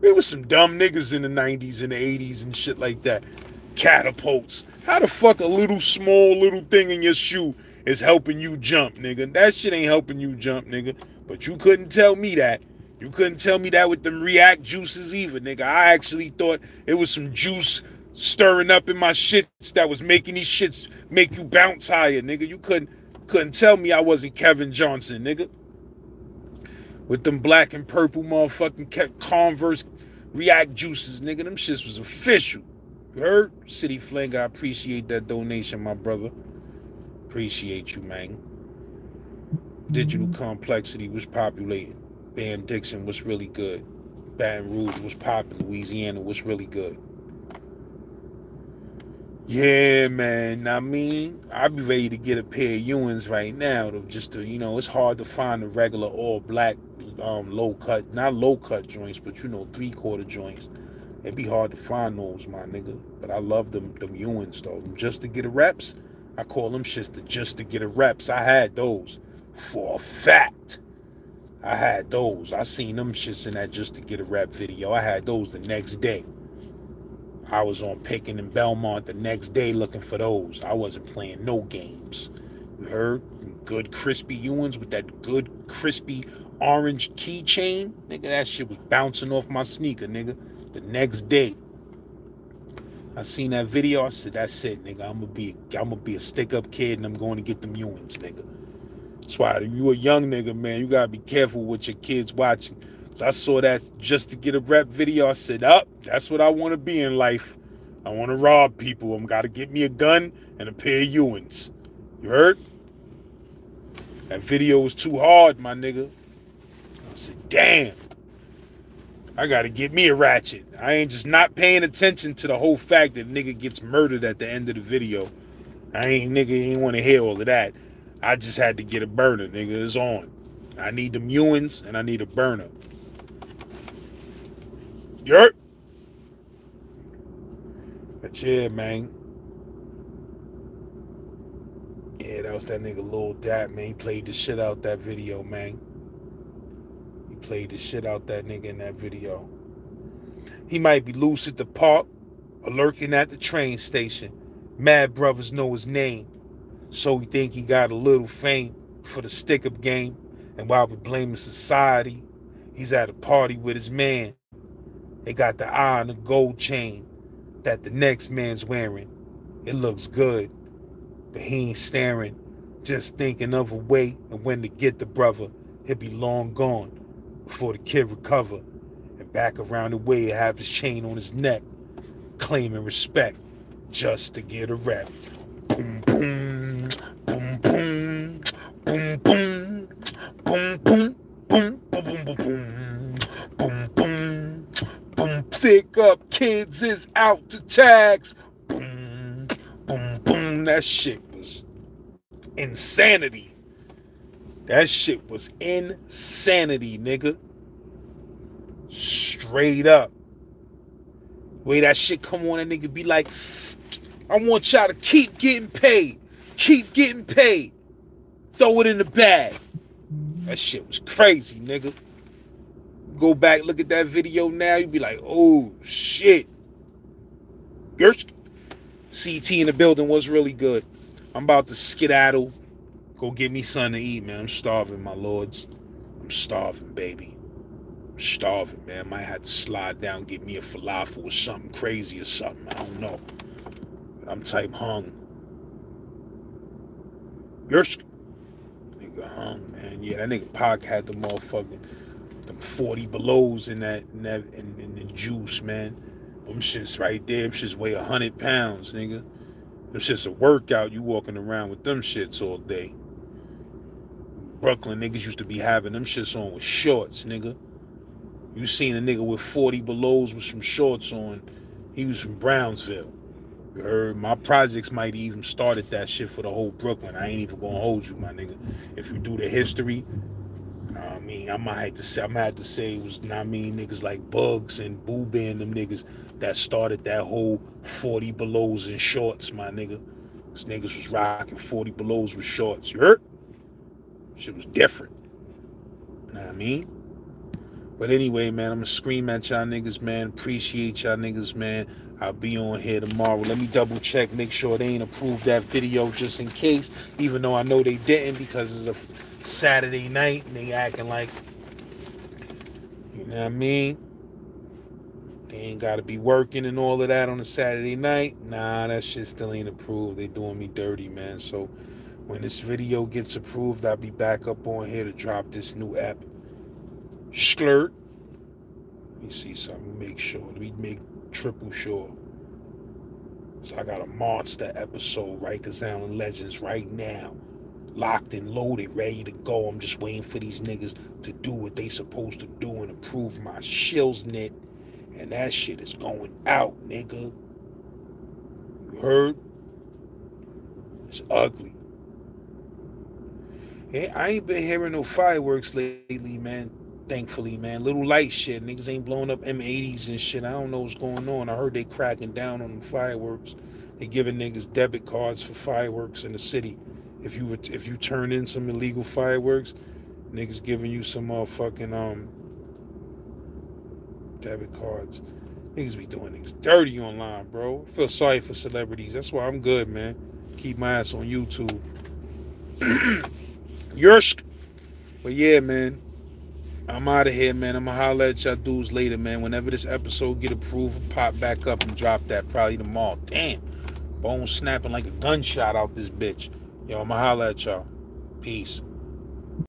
there was some dumb niggas in the 90s and the 80s and shit like that catapults how the fuck a little small little thing in your shoe is helping you jump nigga that shit ain't helping you jump nigga but you couldn't tell me that you couldn't tell me that with them react juices either nigga i actually thought it was some juice stirring up in my shits that was making these shits make you bounce higher nigga you couldn't couldn't tell me I wasn't Kevin Johnson, nigga. With them black and purple motherfucking Converse React juices, nigga. Them shits was official. You heard? City Fling, I appreciate that donation, my brother. Appreciate you, man. Digital complexity was populating. Van Dixon was really good. Baton Rouge was popping. Louisiana was really good. Yeah, man. I mean, I'd be ready to get a pair of Ewings right now. To just to, you know, it's hard to find the regular all black, um, low cut, not low cut joints, but you know, three quarter joints. It'd be hard to find those, my nigga. But I love them, them Ewings though. Just to get a reps, I call them shits to just to get a reps. I had those for a fact. I had those. I seen them shits in that just to get a rep video. I had those the next day. I was on Pitkin in Belmont the next day looking for those. I wasn't playing no games. You heard? Good crispy Ewings with that good crispy orange keychain. Nigga, that shit was bouncing off my sneaker, nigga. The next day. I seen that video. I said, that's it, nigga. I'm gonna be I'm gonna be a stick-up kid and I'm going to get them Ewings, nigga. That's why you a young nigga, man. You gotta be careful with your kids watching. So I saw that just to get a rep video. I said, up, oh, that's what I want to be in life. I want to rob people. I'm got to get me a gun and a pair of Ewings. You heard? That video was too hard, my nigga. I said, damn. I gotta get me a ratchet. I ain't just not paying attention to the whole fact that nigga gets murdered at the end of the video. I ain't nigga ain't want to hear all of that. I just had to get a burner, nigga. It's on. I need the Ewings and I need a burner. Yurt. But yeah, man. Yeah, that was that nigga Lil Dap, man. He played the shit out that video, man. He played the shit out that nigga in that video. He might be loose at the park or lurking at the train station. Mad brothers know his name. So we think he got a little fame for the stick-up game. And while we blaming society, he's at a party with his man. They got the eye on the gold chain that the next man's wearing. It looks good, but he ain't staring, just thinking of a way and when to get the brother. He'll be long gone before the kid recover. And back around the way, he'll have his chain on his neck, claiming respect just to get a rep. Boom, boom, boom, boom, boom, boom, boom, boom, boom, boom, boom, boom, boom, boom, boom, boom. Sick up kids is out to tax. Boom, boom, boom. That shit was insanity. That shit was insanity, nigga. Straight up. Way that shit come on, that nigga be like, I want y'all to keep getting paid. Keep getting paid. Throw it in the bag. That shit was crazy, nigga. Go back, look at that video now, you be like, oh shit. Gersh. CT in the building was really good. I'm about to skedaddle. Go get me something to eat, man. I'm starving, my lords. I'm starving, baby. I'm starving, man. Might have to slide down, get me a falafel or something crazy or something. I don't know. But I'm type hung. Yersk. Nigga hung, man. Yeah, that nigga Pac had the motherfucking them 40 belows in that in that in, in the juice, man. Them shits right there, them shits weigh hundred pounds, nigga. Them shits a workout. You walking around with them shits all day. Brooklyn niggas used to be having them shits on with shorts, nigga. You seen a nigga with 40 belows with some shorts on. He was from Brownsville. You heard my projects might even started that shit for the whole Brooklyn. I ain't even gonna hold you, my nigga. If you do the history, I mean, I might have to say, I might have to say it was, I mean, niggas like Bugs and Boo Band, them niggas that started that whole 40 belows and shorts, my nigga. These niggas was rocking 40 belows with shorts. You heard? Shit was different. You know what I mean? But anyway, man, I'm gonna scream at y'all niggas, man. Appreciate y'all niggas, man. I'll be on here tomorrow. Let me double check, make sure they ain't approved that video just in case, even though I know they didn't because it's a Saturday night and they acting like, you know what I mean? They ain't gotta be working and all of that on a Saturday night. Nah, that shit still ain't approved. They doing me dirty, man. So when this video gets approved, I'll be back up on here to drop this new app. Sklurt. Let me see something. Make sure. Let me make triple sure. So I got a monster episode, Rikers Island Legends, right now. Locked and loaded, ready to go. I'm just waiting for these niggas to do what they supposed to do and approve my shills net. And that shit is going out, nigga. You heard? It's ugly. I ain't been hearing no fireworks lately, man. Thankfully, man. Little light shit. Niggas ain't blowing up M80s and shit. I don't know what's going on. I heard they cracking down on the fireworks. They giving niggas debit cards for fireworks in the city. If you would, if you turn in some illegal fireworks, niggas giving you some motherfucking um debit cards. Niggas be doing things dirty online, bro. I feel sorry for celebrities. That's why I'm good, man. Keep my ass on YouTube. *clears throat* Yersk. But yeah, man. I'm out of here, man. I'm gonna holler at y'all dudes later, man. Whenever this episode get approved, pop back up and drop that probably tomorrow. Damn. Bone snapping like a gunshot out this bitch. Yo, I'ma holler at y'all. Peace.